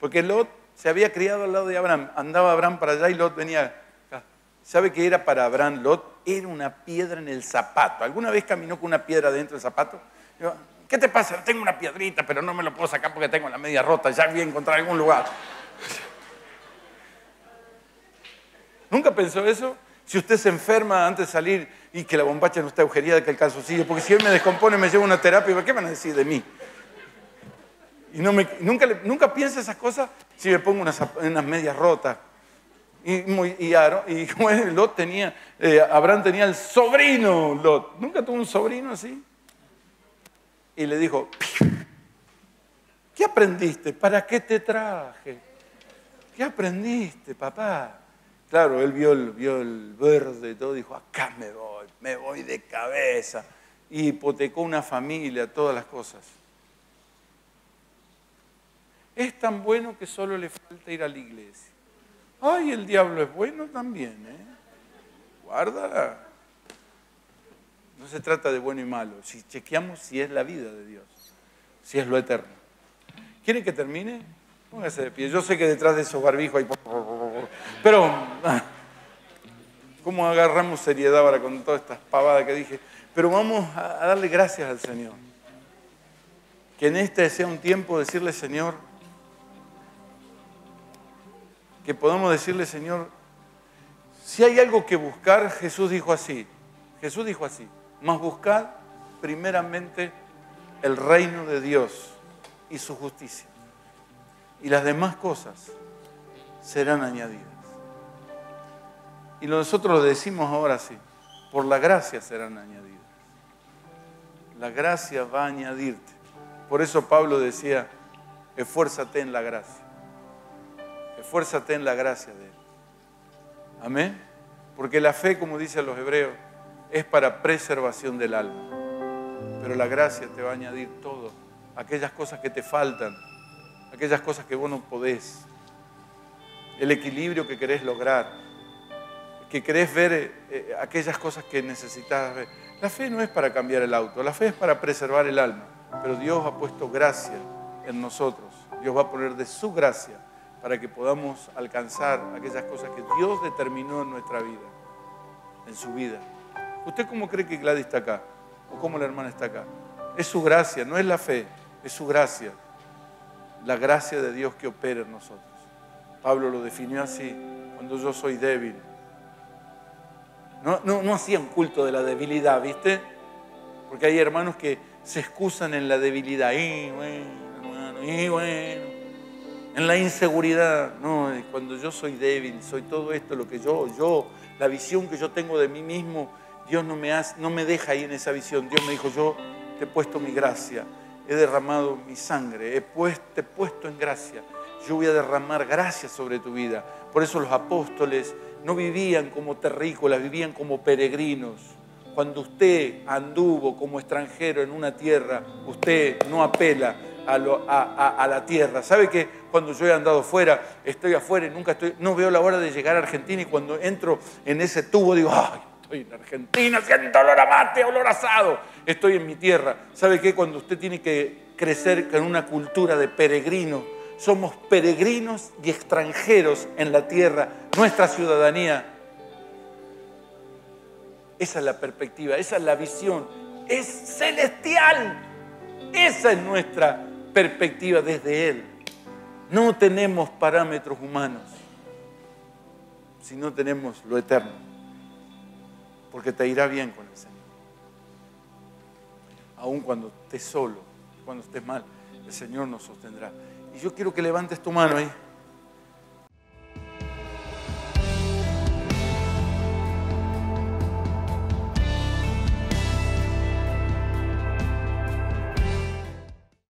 Porque Lot se había criado al lado de Abraham, andaba Abraham para allá y Lot venía. ¿Sabe qué era para Abraham Lot? Era una piedra en el zapato. ¿Alguna vez caminó con una piedra dentro del zapato? ¿Qué te pasa? Tengo una piedrita, pero no me lo puedo sacar porque tengo la media rota, ya voy a encontrar algún lugar. ¿Nunca pensó eso? Si usted se enferma antes de salir y que la bombacha no está agujereada, que el calzoncillo, porque si él me descompone me lleva una terapia, ¿qué van a decir de mí? Y nunca, nunca piensa esas cosas si me pongo unas, medias rotas. Y, muy, y Lot tenía, eh, Abraham tenía el sobrino Lot. ¿Nunca tuvo un sobrino así? Y le dijo, ¿qué aprendiste? ¿Para qué te traje? ¿Qué aprendiste, papá? Claro, él vio el, vio el verde y todo, dijo, acá me voy, me voy de cabeza. Y hipotecó una familia, todas las cosas. Es tan bueno que solo le falta ir a la iglesia. Ay, el diablo es bueno también, ¿eh? Guárdala. No se trata de bueno y malo. Si chequeamos si es la vida de Dios, si es lo eterno. ¿Quieren que termine? Póngase de pie. Yo sé que detrás de esos barbijos hay... Pero, ¿cómo agarramos seriedad ahora con todas estas pavadas que dije? Pero vamos a darle gracias al Señor. Que en este sea un tiempo de decirle, Señor, que podamos decirle, Señor, si hay algo que buscar, Jesús dijo así, Jesús dijo así, más buscad primeramente el reino de Dios y su justicia. Y las demás cosas serán añadidas. Y nosotros lo decimos ahora sí, por la gracia serán añadidas. La gracia va a añadirte. Por eso Pablo decía, esfuérzate en la gracia. Esfuérzate en la gracia de Él. Amén. Porque la fe, como dicen los hebreos, es para preservación del alma. Pero la gracia te va a añadir todo, aquellas cosas que te faltan, aquellas cosas que vos no podés, el equilibrio que querés lograr, que querés ver eh, eh, aquellas cosas que necesitas ver. La fe no es para cambiar el auto, la fe es para preservar el alma, pero Dios ha puesto gracia en nosotros, Dios va a poner de su gracia para que podamos alcanzar aquellas cosas que Dios determinó en nuestra vida, en su vida. ¿Usted cómo cree que Gladys está acá? ¿O cómo la hermana está acá? Es su gracia, no es la fe, es su gracia. La gracia de Dios que opera en nosotros. Pablo lo definió así, cuando yo soy débil. No, no, culto de la debilidad, ¿viste? Porque hay hermanos que se excusan en la debilidad. Y bueno, hermano, y bueno en la inseguridad. No, cuando yo soy débil, soy todo esto, lo que yo, yo, la visión que yo tengo de mí mismo, Dios no me, hace, no me deja ahí en esa visión. Dios me dijo, yo te he puesto mi gracia, he derramado mi sangre, he puesto, te he puesto en gracia. Yo voy a derramar gracia sobre tu vida. Por eso los apóstoles no vivían como terrícolas, vivían como peregrinos. Cuando usted anduvo como extranjero en una tierra, usted no apela a, la tierra. ¿Sabe que cuando yo he andado fuera, estoy afuera y nunca estoy, no veo la hora de llegar a Argentina y cuando entro en ese tubo digo, ay, estoy en Argentina, siento olor a mate, olor asado, estoy en mi tierra. ¿Sabe qué? Cuando usted tiene que crecer con una cultura de peregrino, somos peregrinos y extranjeros en la tierra, nuestra ciudadanía. Esa es la perspectiva, esa es la visión, es celestial. Esa es nuestra perspectiva desde Él. No tenemos parámetros humanos, sino tenemos lo eterno, porque te irá bien con el Señor. Aun cuando estés solo, cuando estés mal, el Señor nos sostendrá. Y yo quiero que levantes tu mano ahí.